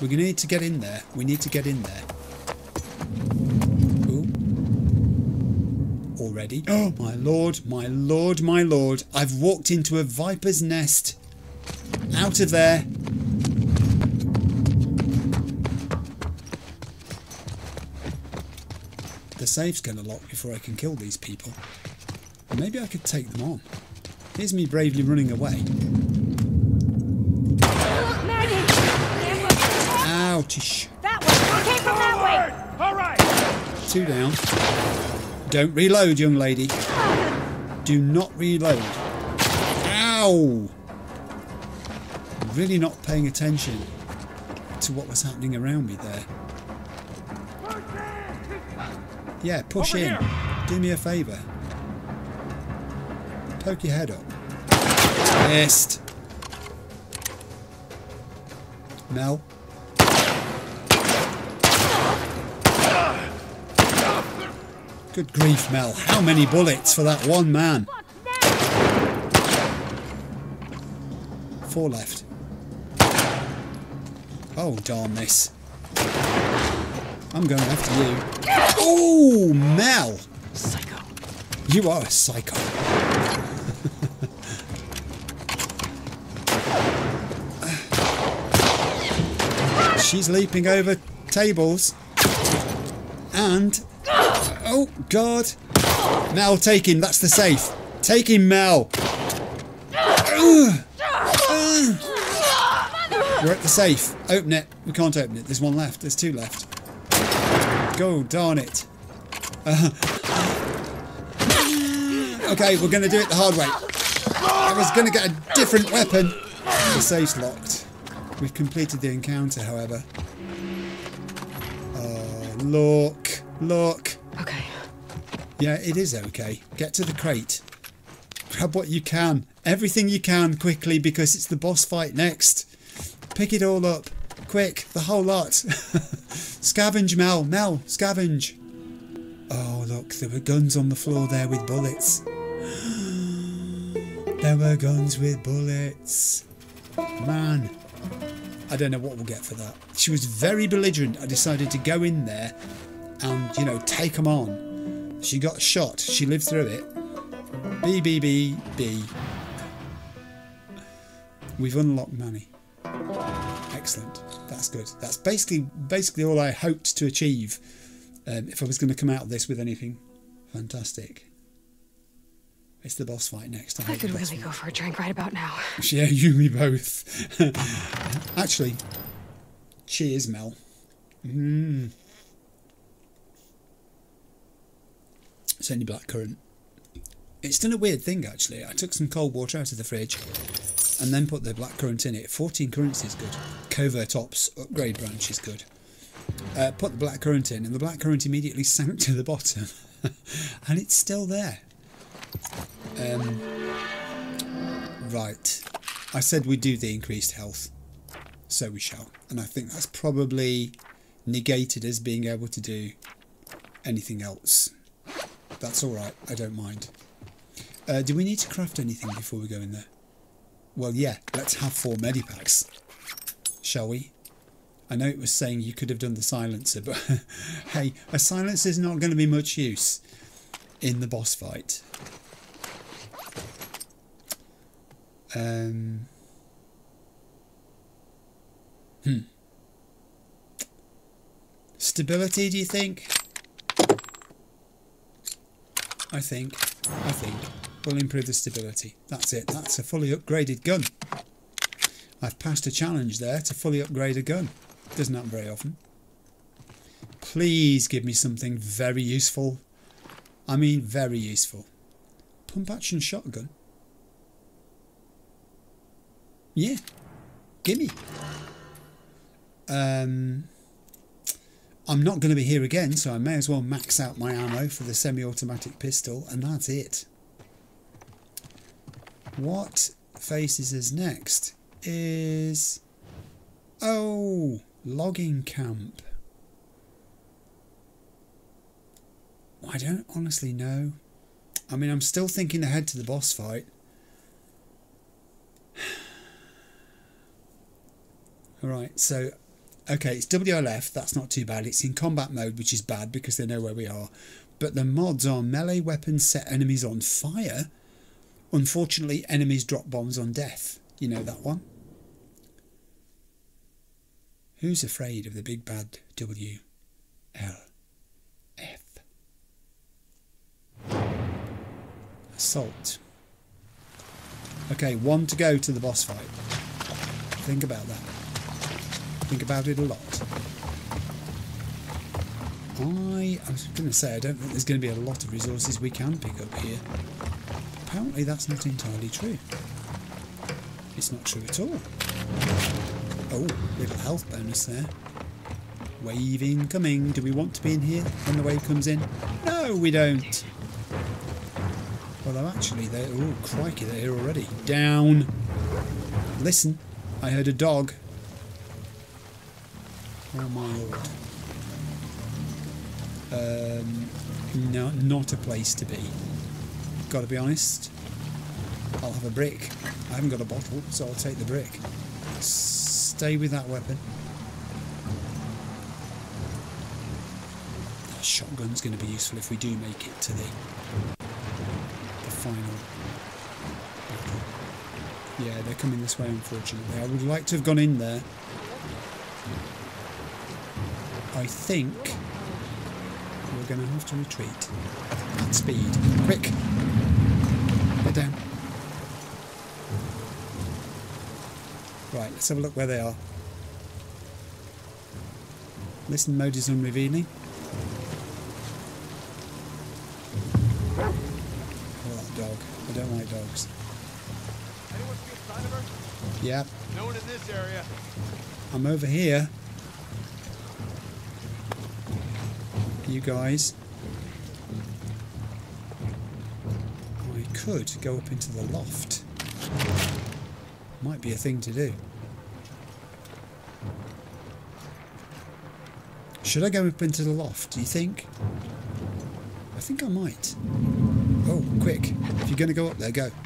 We're going to need to get in there. We need to get in there. Ooh. Already. Oh, my lord, my lord, my lord. I've walked into a viper's nest. Out of there. The safe's going to lock before I can kill these people. Maybe I could take them on. Here's me bravely running away.
Maggie!
Outish.
That one! It came from that way!
All right.
Two down. Don't reload, young lady. Do not reload. Ow! Really not paying attention to what was happening around me there. Yeah, push
Over
in.
here.
Do me a favour. Poke your head up. Missed. Mel. Good grief, Mel. How many bullets for that one man? Four left. Oh, darn this. I'm going after you. Oh, Mel!
Psycho.
You are a psycho. She's leaping over tables. And. Oh, God. Mel, take him. That's the safe. Take him, Mel. We're at the safe. Open it. We can't open it. There's one left. There's two left. Go, darn it. Uh, okay, we're going to do it the hard way. I was going to get a different weapon. The safe's locked. We've completed the encounter, however. Oh, look. Look. Yeah, it is okay. Get to the crate. Grab what you can. Everything you can quickly because it's the boss fight next. Pick it all up. Quick, the whole lot. scavenge, Mel. Mel, scavenge. Oh, look, there were guns on the floor there with bullets. there were guns with bullets. Man, I don't know what we'll get for that. She was very belligerent. I decided to go in there and, you know, take them on. She got shot. She lived through it. B, B, B, B. We've unlocked Manny. Excellent. That's good. That's basically basically all I hoped to achieve um, if I was going to come out of this with anything. Fantastic. It's the boss fight next. I,
I could really
fight.
go for a drink right about now.
Yeah, you me both. Actually, cheers, Mel. Mmm. It's only blackcurrant. It's done a weird thing actually. I took some cold water out of the fridge and then put the blackcurrant in it. 14 currency is good. Covert Ops upgrade branch is good. Uh, put the blackcurrant in and the blackcurrant immediately sank to the bottom. and it's still there. Um, Right. I said we'd do the increased health. So we shall. And I think that's probably negated as being able to do anything else. That's alright. I don't mind. Uh, do we need to craft anything before we go in there? Well, yeah. Let's have four medipacks. Shall we? I know it was saying you could have done the silencer, but hey, a silencer is not going to be much use in the boss fight. Um, hmm. Stability, do you think? I think. I think. We'll improve the stability. That's it. That's a fully upgraded gun. I've passed a challenge there to fully upgrade a gun. Doesn't happen very often. Please give me something very useful. I mean very useful. Pump action shotgun. Yeah. Gimme. Um, I'm not going to be here again, so I may as well max out my ammo for the semi-automatic pistol, and that's it. What faces us next is... Oh, logging camp. I don't honestly know. I mean, I'm still thinking ahead to the boss fight. Alright, so, okay, it's WLF, that's not too bad. It's in combat mode, which is bad because they know where we are. But the mods are melee weapons set enemies on fire. Unfortunately, enemies drop bombs on death. You know that one? Who's afraid of the big bad W L F? Assault. Okay, one to go to the boss fight. Think about that. Think about it a lot. I, I was going to say, I don't think there's going to be a lot of resources we can pick up here. Apparently that's not entirely true. It's not true at all. Oh, little health bonus there. Wave incoming. Do we want to be in here when the wave comes in? No, we don't. Although actually, they're... Oh, crikey, they're here already. Down. Listen, I heard a dog. Oh my lord. Um, no, not a place to be. Gotta be honest. I'll have a brick. I haven't got a bottle, so I'll take the brick. Stay with that weapon. That shotgun's going to be useful if we do make it to the the final. Yeah, they're coming this way, unfortunately. I would like to have gone in there. I think we're going to have to retreat at speed. Quick! Get down. Right, let's have a look where they are. Listen mode is unrevealing. Oh, that dog. I don't like dogs.
Anyone see a sign of her?
Yeah,
No one in this area.
I'm over here. You guys. I could go up into the loft. Might be a thing to do. Should I go up into the loft, do you think? I think I might. Oh, quick. If you're going to go up there, go.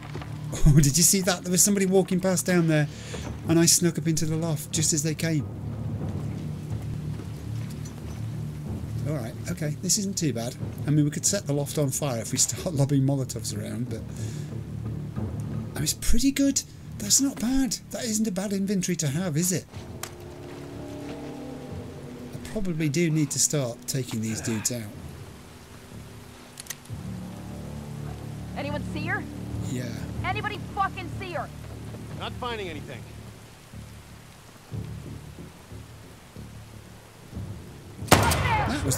Oh, did you see that? There was somebody walking past down there and I snuck up into the loft just as they came. Okay, this isn't too bad. I mean, we could set the loft on fire if we start lobbing Molotovs around, but... I mean, it's pretty good. That's not bad. That isn't a bad inventory to have, is it? I probably do need to start taking these dudes out.
Anyone see her?
Yeah.
Anybody fucking see her?
Not finding anything.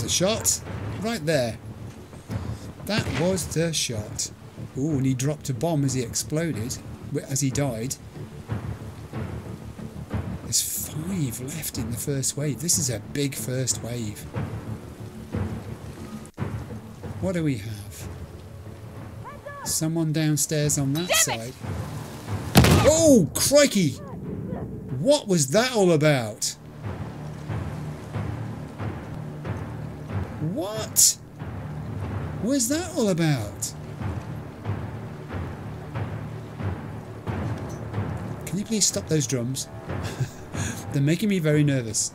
The shot. Right there. That was the shot. Ooh, and he dropped a bomb as he exploded, as he died. There's five left in the first wave. This is a big first wave. What do we have? Someone downstairs on that side. Oh, crikey! What was that all about? Was that all about? Can you please stop those drums? They're making me very nervous.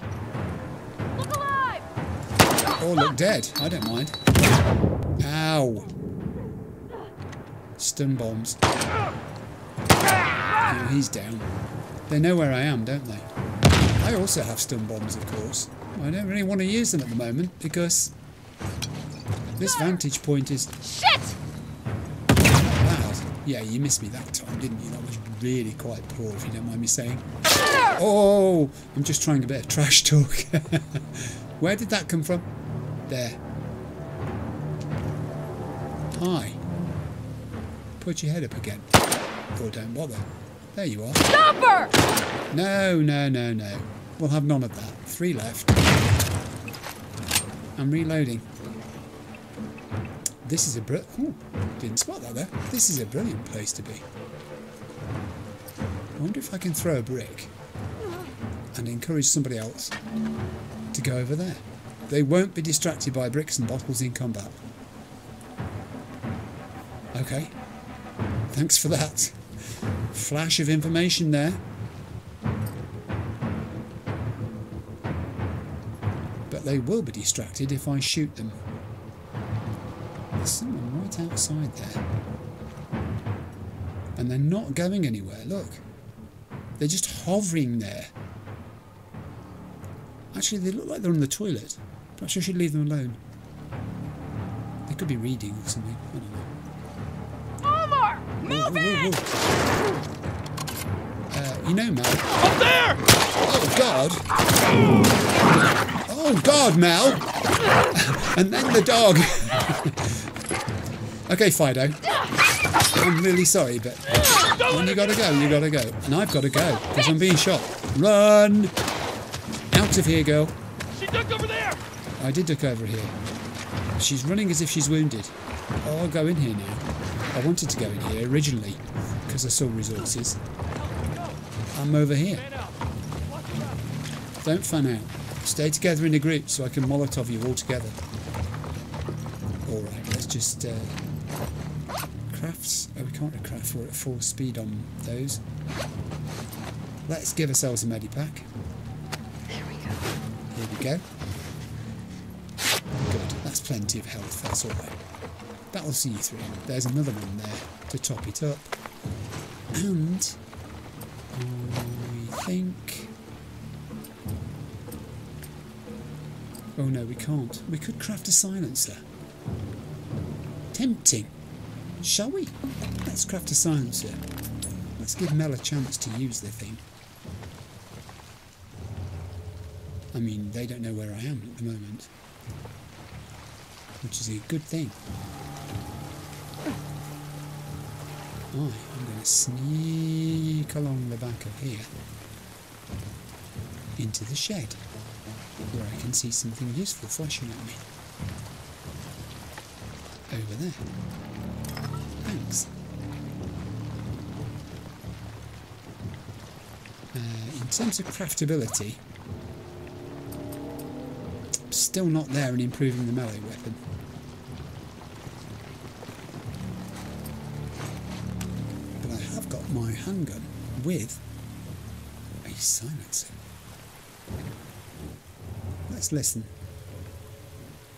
Look alive!
Or look dead. I don't mind. Ow. Stun bombs. Oh, he's down. They know where I am, don't they? I also have stun bombs, of course. I don't really want to use them at the moment because this vantage point is
Shit!
bad. Yeah, you missed me that time, didn't you? That was really quite poor, if you don't mind me saying. Oh, I'm just trying a bit of trash talk. Where did that come from? There. Hi. Put your head up again. Or don't bother. There you are.
Stop her!
No, no, no, no. We'll have none of that. Three left. I'm reloading. This is a br- Ooh, didn't spot that there. This is a brilliant place to be. I wonder if I can throw a brick and encourage somebody else to go over there. They won't be distracted by bricks and bottles in combat. Okay. Thanks for that. Flash of information there. But they will be distracted if I shoot them. Outside there. And they're not going anywhere, look. They're just hovering there. Actually, they look like they're on the toilet. Perhaps I should leave them alone. They could be reading or something. I don't know.
Omar! Move
whoa,
it!
whoa, whoa. Uh, you know, Mel.
Up there!
Oh God! Oh God, Mel! and then the dog. okay, Fido. I'm really sorry, but when you gotta go, you gotta go, and I've gotta go because I'm being shot. Run! Out of here, girl.
She ducked over there!
I did duck over here. She's running as if she's wounded. Oh, I'll go in here now. I wanted to go in here originally because I saw resources. I'm over here.
Man out. Watch your back.
Don't fan out. Stay together in a group so I can Molotov you all together. Alright, let's just... Uh, crafts? Oh, we can't craft. We're at full speed on those. Let's give ourselves a medipack.
There we go.
Here we go. Good. That's plenty of health. That's alright. That'll see you through. There's another one there to top it up. And I think. Oh no, we can't. We could craft a silencer. Tempting. Shall we? Let's craft a silencer. Let's give Mel a chance to use the thing. I mean, they don't know where I am at the moment. Which is a good thing. I am going to sneak along the back of here into the shed where I can see something useful flashing at me. Over there. Thanks. Uh, in terms of craftability, still not there in improving the melee weapon. But I have got my handgun with a silencer. Let's listen.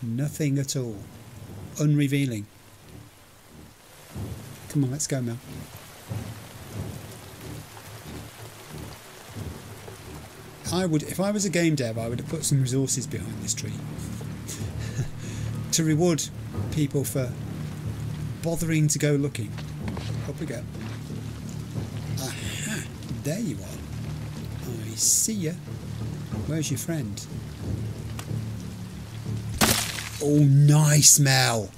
Nothing at all. Unrevealing. Come on, let's go, Mel. I would, if I was a game dev, I would have put some resources behind this tree to reward people for bothering to go looking. Up we go. Aha! There you are. I see you. Where's your friend? Oh, nice, Mel.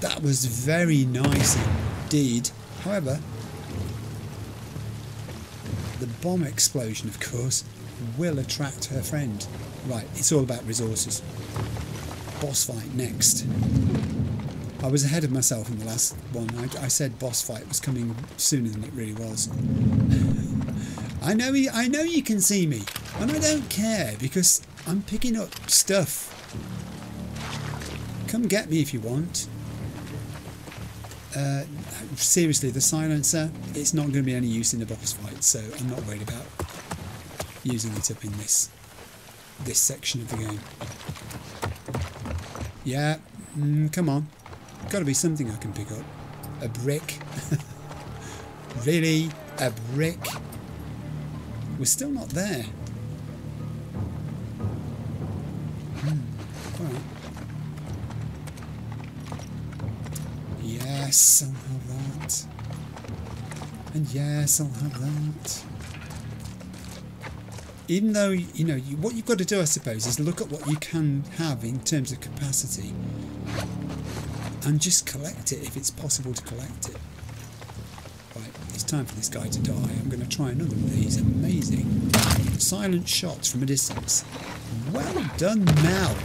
That was very nice indeed. However, the bomb explosion, of course, will attract her friend. Right, it's all about resources. Boss fight next. I was ahead of myself in the last one. I, I said boss fight was coming sooner than it really was. I know, he, I know you can see me, and I don't care because I'm picking up stuff. Come get me if you want. Uh, seriously, the silencer, it's not going to be any use in the boss fight, so I'm not worried about using it up in this this section of the game. Yeah, mm, come on. Got to be something I can pick up. A brick. really? A brick? We're still not there. And yes, I'll have that. Even though, you know, you, what you've got to do, I suppose, is look at what you can have in terms of capacity and just collect it if it's possible to collect it. Right, it's time for this guy to die. I'm going to try another of these. Amazing. Silent shots from a distance. Well done, Mel.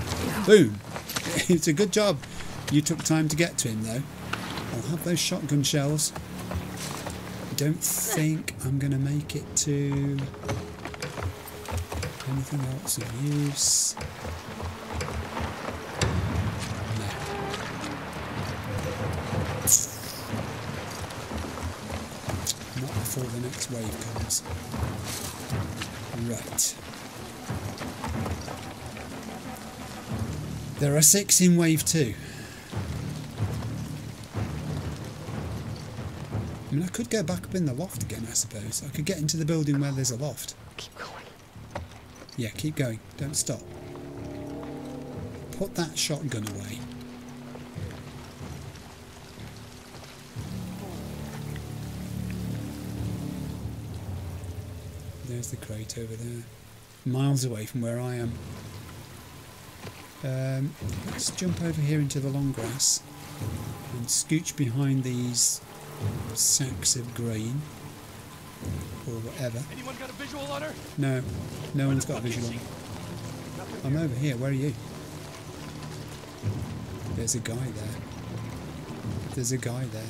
Boom. it's a good job. You took time to get to him, though. I'll have those shotgun shells. I don't think I'm going to make it to anything else of use. No. Not before the next wave comes. Right. There are six in wave two. Mean, I could go back up in the loft again, I suppose. I could get into the building where there's a loft.
Keep going.
Yeah, keep going. Don't stop. Put that shotgun away. There's the crate over there. Miles away from where I am. Um, let's jump over here into the long grass and scooch behind these sacks of grain or whatever.
Anyone got a visual on her?
No, no one's got a visual. on I'm over here. Where are you? There's a guy there. There's a guy there.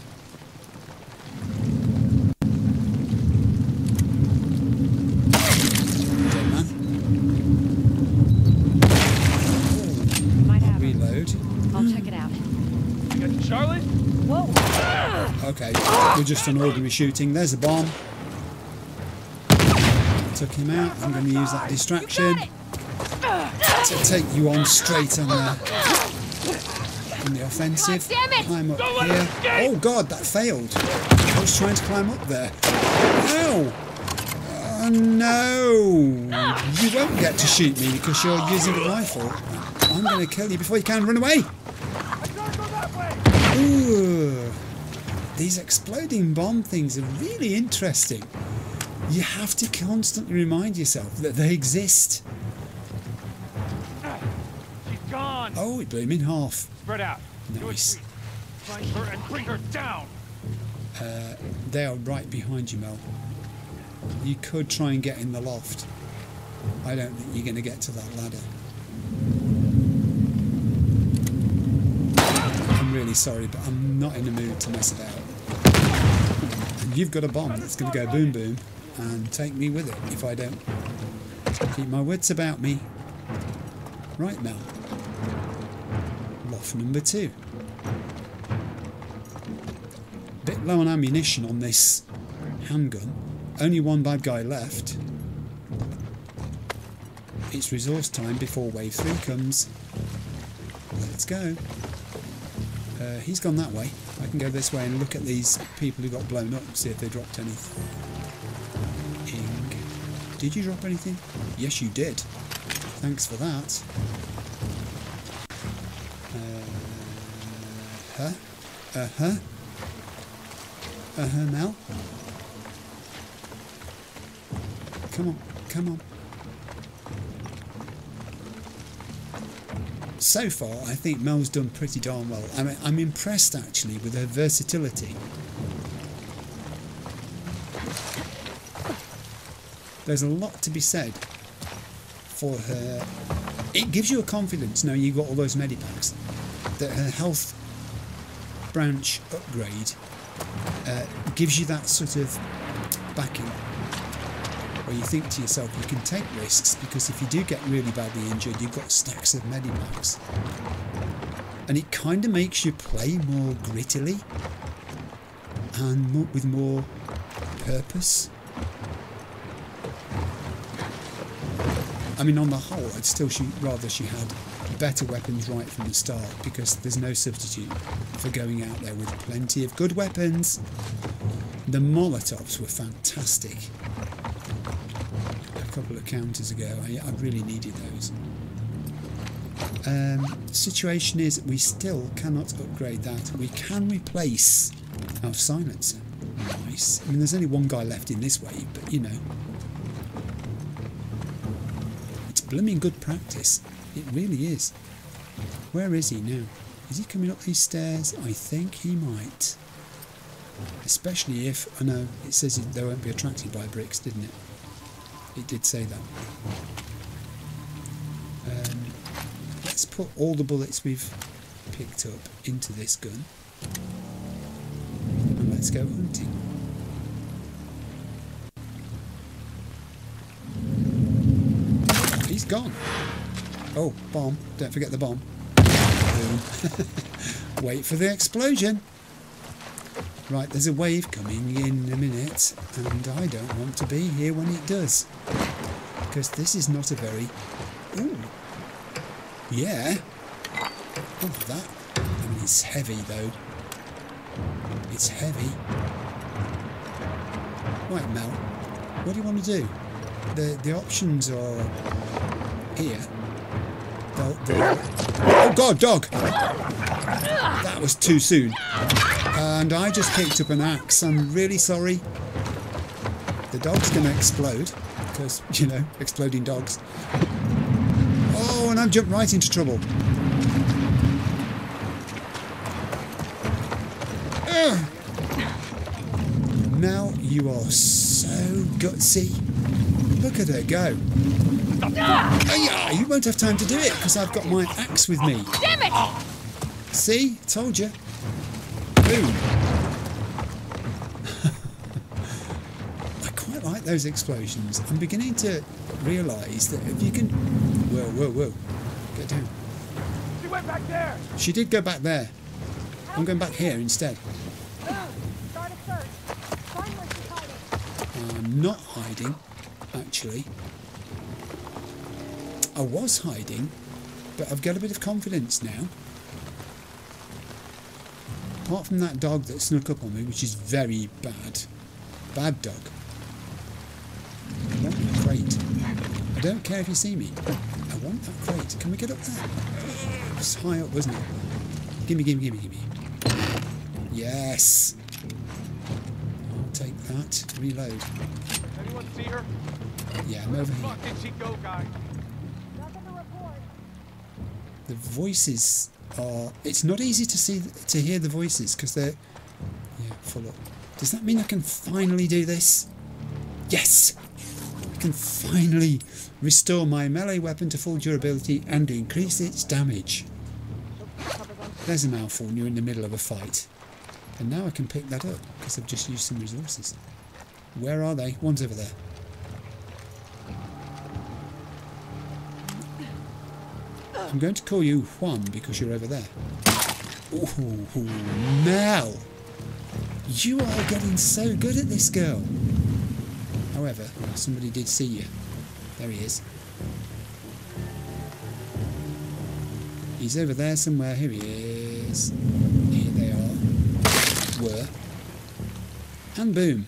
We're just on ordinary shooting. There's a bomb. Took him out. I'm going to use that distraction to take you on straight on the on the offensive.
God damn!
Climb up
Don't
here. Oh god, that failed. I was trying to climb up there. No! Oh uh, no! You won't get to shoot me because you're using a rifle. I'm going to kill you before you can run away.
I gotta go that way!
Ooh, these exploding bomb things are really interesting. You have to constantly remind yourself that they exist.
She's gone!
Oh, it blew him in half.
Spread out.
Nice.
Find her and bring her down!
Uh, they are right behind you, Mel. You could try and get in the loft. I don't think you're going to get to that ladder. I'm really sorry, but I'm not in the mood to mess about. You've got a bomb that's going to go boom boom and take me with it if I don't keep my wits about me. Right, now. Loft number two. Bit low on ammunition on this handgun. Only one bad guy left. It's resource time before wave three comes. Let's go. Uh, he's gone that way. I can go this way and look at these people who got blown up and see if they dropped anything. Did you drop anything? Yes, you did. Thanks for that. Uh huh. Uh huh. Uh huh. Mel. Come on. Come on. So far, I think Mel's done pretty darn well. I mean, I'm impressed actually with her versatility. There's a lot to be said for her. It gives you a confidence knowing you've got all those medipacks that her health branch upgrade uh, gives you that sort of backing you think to yourself you can take risks because if you do get really badly injured you've got stacks of medipacks and it kind of makes you play more grittily and more, with more purpose I mean, on the whole, I'd still she, rather she had better weapons right from the start because there's no substitute for going out there with plenty of good weapons. The Molotovs were fantastic. Couple of counters ago, I, I really needed those. Um, situation is we still cannot upgrade that. We can replace our silencer. Nice. I mean, there's only one guy left in this wave, but you know, It's blooming good practice. It really is. Where is he now? Is he coming up these stairs? I think he might. Especially if, I know, it says they won't be attracted by bricks, didn't it? It did say that. Um, let's put all the bullets we've picked up into this gun. And let's go hunting. He's gone. Oh, bomb. Don't forget the bomb. Wait for the explosion. Right, there's a wave coming in a minute, and I don't want to be here when it does. Because this is not a very... Ooh. Yeah. Oh, that... I mean, it's heavy, though. It's heavy. Right, Mel. What do you want to do? The, the options are here. They'll, they'll... Oh god, dog! That was too soon. And I just picked up an axe. I'm really sorry. The dog's going to explode. Because, you know, exploding dogs. Oh, and I've jumped right into trouble. Ugh. Now you are so gutsy. Look at her go. Oh, you won't have time to do it because I've got my axe with me.
Damn it!
See? Told you. I quite like those explosions. I'm beginning to realise that if you can... Whoa, whoa, whoa. Get down.
She went back there.
She did go back there. I'm going back here instead.
Start a search. Find where hiding.
I'm not hiding, actually. I was hiding, but I've got a bit of confidence now. Apart from that dog that snuck up on me, which is very bad. Bad dog. I want that crate. I don't care if you see me. I want that crate. Can we get up there? It's high up, wasn't it? Gimme, gimme, gimme, gimme. Yes. I'll take that. Reload.
Anyone see her?
Yeah, I'm over here.
Fuck did she go, guy?
Nothing to report.
The voices are it's not easy to see to hear the voices because they're yeah full up. Does that mean i can finally do this? Yes! I can finally restore my melee weapon to full durability and increase its damage. There's a mouthful you're in the middle of a fight. And now i can pick that up because i've just used some resources. Where are they? One's over there I'm going to call you Juan because you're over there. Ooh, Mel! You are getting so good at this girl. However, somebody did see you. There he is. He's over there somewhere. Here he is. Here they are. Were. And boom.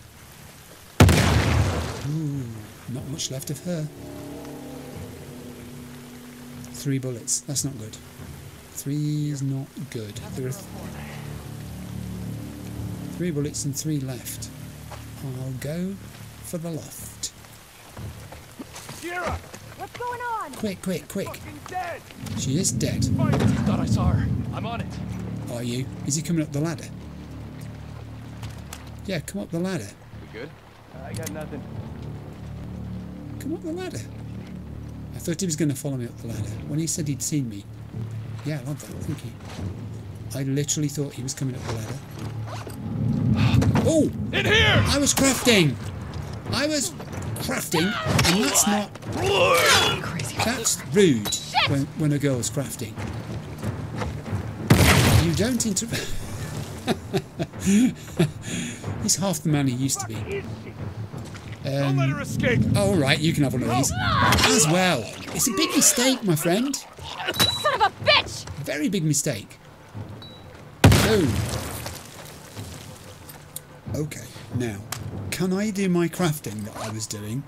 Ooh, not much left of her. Three bullets. That's not good. Three is not good. There are th- three bullets and three left. I'll go for the left.
Kira!
What's going on?
Quick, quick, quick.
Dead!
She is dead.
Fine. Thought I saw her. I'm on it.
Are you? Is he coming up the ladder? Yeah, come up the ladder.
We good? I got nothing.
Come up the ladder. I thought he was going to follow me up the ladder. When he said he'd seen me. Yeah, I love that. Thank you. I literally thought he was coming up the ladder. Oh!
In here!
I was crafting! I was crafting, and that's not.
Crazy.
That's rude when, when a girl's crafting. You don't inter. He's half the man he used to be.
Don't let
Um,
her escape!
oh, all right, you can have one of these as well. It's a big mistake, my friend.
Son of a bitch!
Very big mistake. Boom. Okay, now, can I do my crafting that I was doing?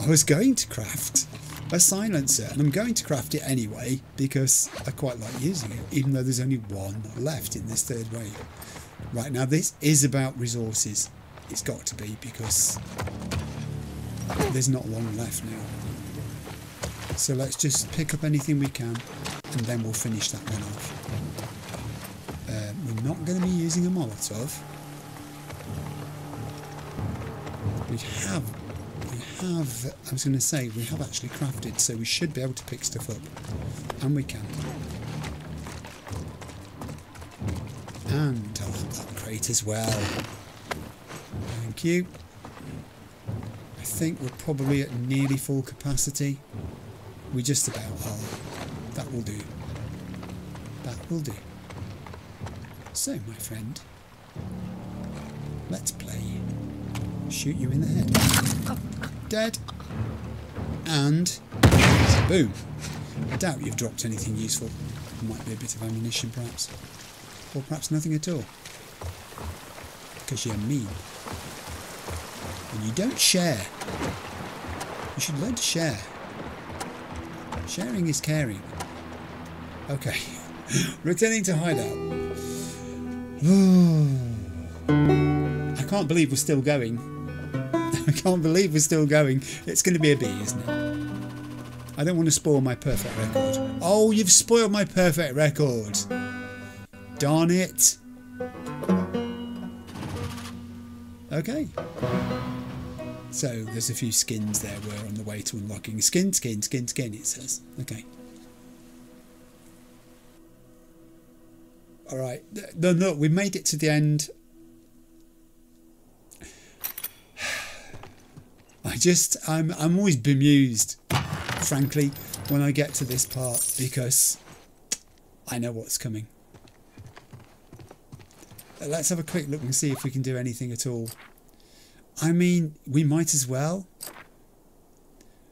I was going to craft a silencer, and I'm going to craft it anyway because I quite like using it, even though there's only one left in this third wave. Right now, this is about resources. It's got to be because there's not long left now. So let's just pick up anything we can and then we'll finish that one off. Uh, we're not going to be using a Molotov. We have, we have, I was going to say, we have actually crafted, so we should be able to pick stuff up. And we can. And I'll have that crate as well. Thank you. I think we're probably at nearly full capacity. We just about are. That will do. That will do. So, my friend, let's play. Shoot you in the head. Dead. And boom. I doubt you've dropped anything useful. Might be a bit of ammunition, perhaps. Or perhaps nothing at all. Because you're mean. And you don't share. You should learn to share. Sharing is caring. Okay. Returning to hideout. I can't believe we're still going. I can't believe we're still going. It's going to be a B, isn't it? I don't want to spoil my perfect record. Oh, you've spoiled my perfect record. Darn it. Okay. So there's a few skins there. We're on the way to unlocking skin, skin, skin, skin. It says. Okay. All right. No, no, we made it to the end. I just, I'm, I'm always bemused, frankly, when I get to this part because I know what's coming. Let's have a quick look and see if we can do anything at all. I mean, we might as well.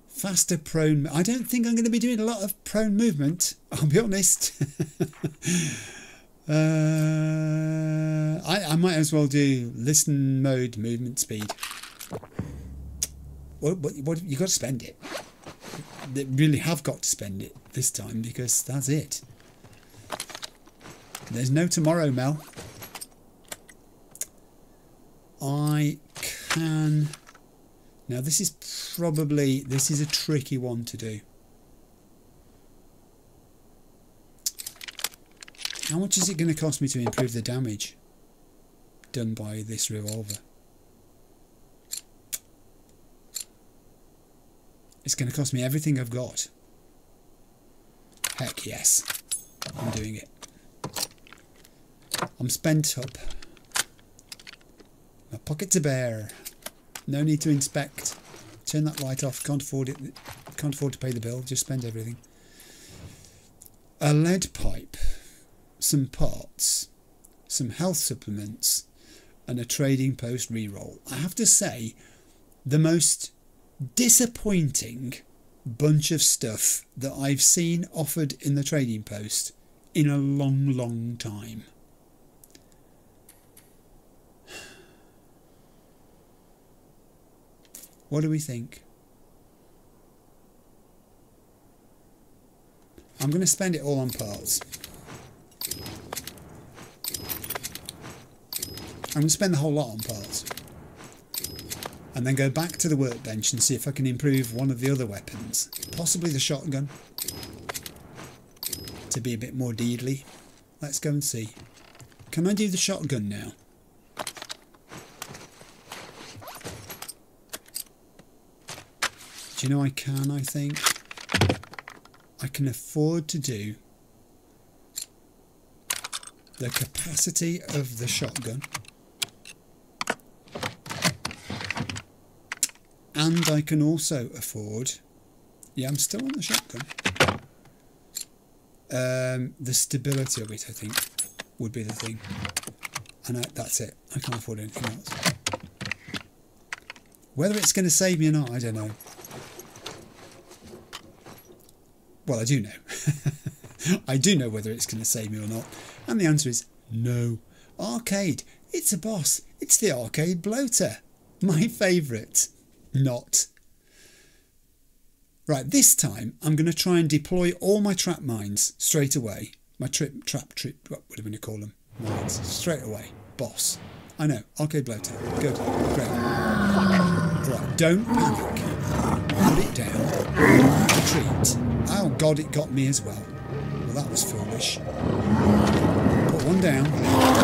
Faster prone. I don't think I'm going to be doing a lot of prone movement. I'll be honest. uh, I, I might as well do listen mode movement speed. What, what, what, you got to spend it. They really have got to spend it this time because that's it. There's no tomorrow, Mel. I can. Now this is probably this is a tricky one to do. How much is it going to cost me to improve the damage done by this revolver? It's going to cost me everything I've got. Heck yes. I'm doing it. I'm spent up. My pockets are bare. No need to inspect. Turn that light off. Can't afford it. Can't afford to pay the bill. Just spend everything. A lead pipe, some parts, some health supplements, and a trading post reroll. I have to say, the most disappointing bunch of stuff that I've seen offered in the trading post in a long, long time. What do we think? I'm going to spend it all on parts. I'm going to spend the whole lot on parts. And then go back to the workbench and see if I can improve one of the other weapons. Possibly the shotgun. To be a bit more deedly. Let's go and see. Can I do the shotgun now? You know I can, I think? I can afford to do the capacity of the shotgun. And I can also afford yeah I'm still on the shotgun. Um, the stability of it I think would be the thing. And I, that's it. I can't afford anything else. Whether it's going to save me or not I don't know well I do know I do know whether it's going to save me or not and the answer is no arcade it's a boss it's the arcade bloater my favourite not. Right, this time I'm going to try and deploy all my trap mines straight away. My trip, trap, trip, what do you want to call them? Mines, straight away. Boss. I know, arcade bloater. Good, great. Right, don't panic. Put it down. Retreat. Oh god, it got me as well. Well, that was foolish. Put one down.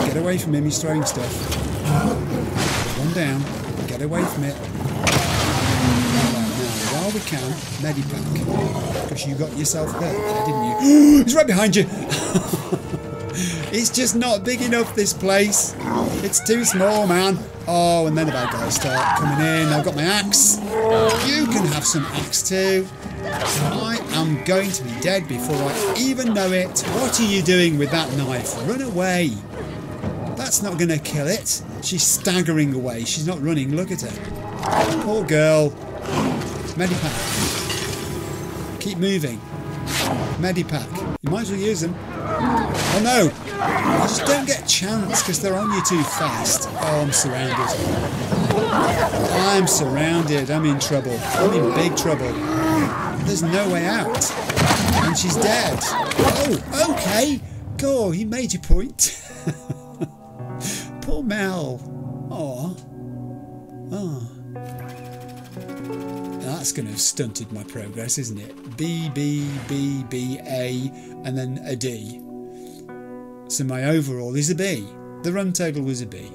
Get away from him, he's throwing stuff. Put one down. Get away from it while we can, medipack. Because you got yourself hurt there, didn't you? He's right behind you! it's just not big enough, this place. It's too small, man. Oh, and then the bad guys start coming in. I've got my axe. You can have some axe too. I am going to be dead before I even know it. What are you doing with that knife? Run away. That's not going to kill it. She's staggering away. She's not running. Look at her. Poor girl. Medipack. Keep moving. Medipack. You might as well use them. Oh no! I just don't get a chance because they're on you too fast. Oh, I'm surrounded. I'm surrounded. I'm in trouble. I'm in big trouble. There's no way out. And she's dead. Oh, okay. Go, you made your point. Poor Mel. Oh. Oh that's going to have stunted my progress, isn't it? B, B, B, B, A, and then a D. So my overall is a B. The run total was a B.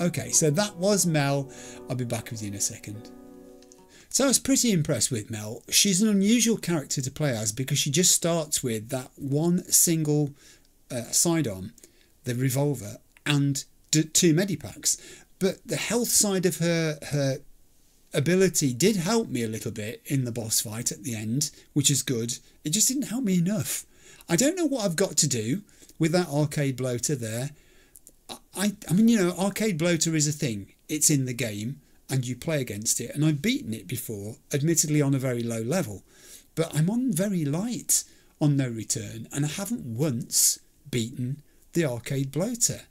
Okay, so that was Mel. I'll be back with you in a second. So I was pretty impressed with Mel. She's an unusual character to play as because she just starts with that one single uh, sidearm, the revolver, and two medipacks. But the health side of her her ability did help me a little bit in the boss fight at the end, which is good. It just didn't help me enough. I don't know what I've got to do with that arcade bloater there. I, I mean, you know, arcade bloater is a thing. It's in the game and you play against it. And I've beaten it before, admittedly on a very low level. But I'm on very light on no return and I haven't once beaten the arcade bloater.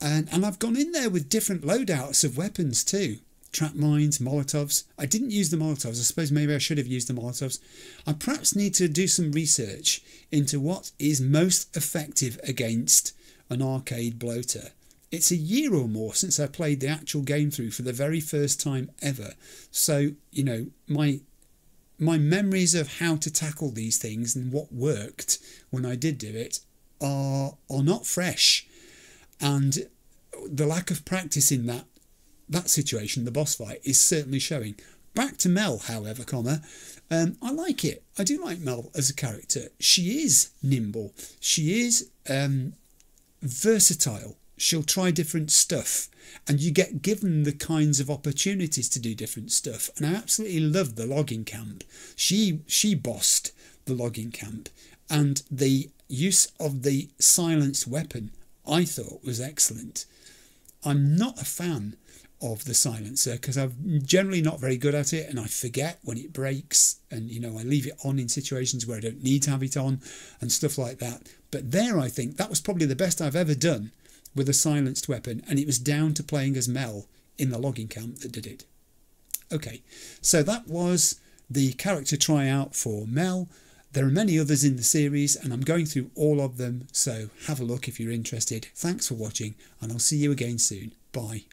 And, and I've gone in there with different loadouts of weapons too trap mines, Molotovs. I didn't use the Molotovs. I suppose maybe I should have used the Molotovs. I perhaps need to do some research into what is most effective against an arcade bloater. It's a year or more since I played the actual game through for the very first time ever. So, you know, my my memories of how to tackle these things and what worked when I did do it are are not fresh. And the lack of practice in that that situation, the boss fight, is certainly showing. Back to Mel, however, comma, um, I like it. I do like Mel as a character. She is nimble. She is um, versatile. She'll try different stuff, and you get given the kinds of opportunities to do different stuff. And I absolutely loved the logging camp. She she bossed the logging camp, and the use of the silenced weapon I thought was excellent. I'm not a fan of the silencer because I'm generally not very good at it and I forget when it breaks and you know I leave it on in situations where I don't need to have it on and stuff like that. But there I think that was probably the best I've ever done with a silenced weapon and it was down to playing as Mel in the logging camp that did it. Okay, so that was the character tryout for Mel. There are many others in the series and I'm going through all of them, so have a look if you're interested. Thanks for watching and I'll see you again soon. Bye.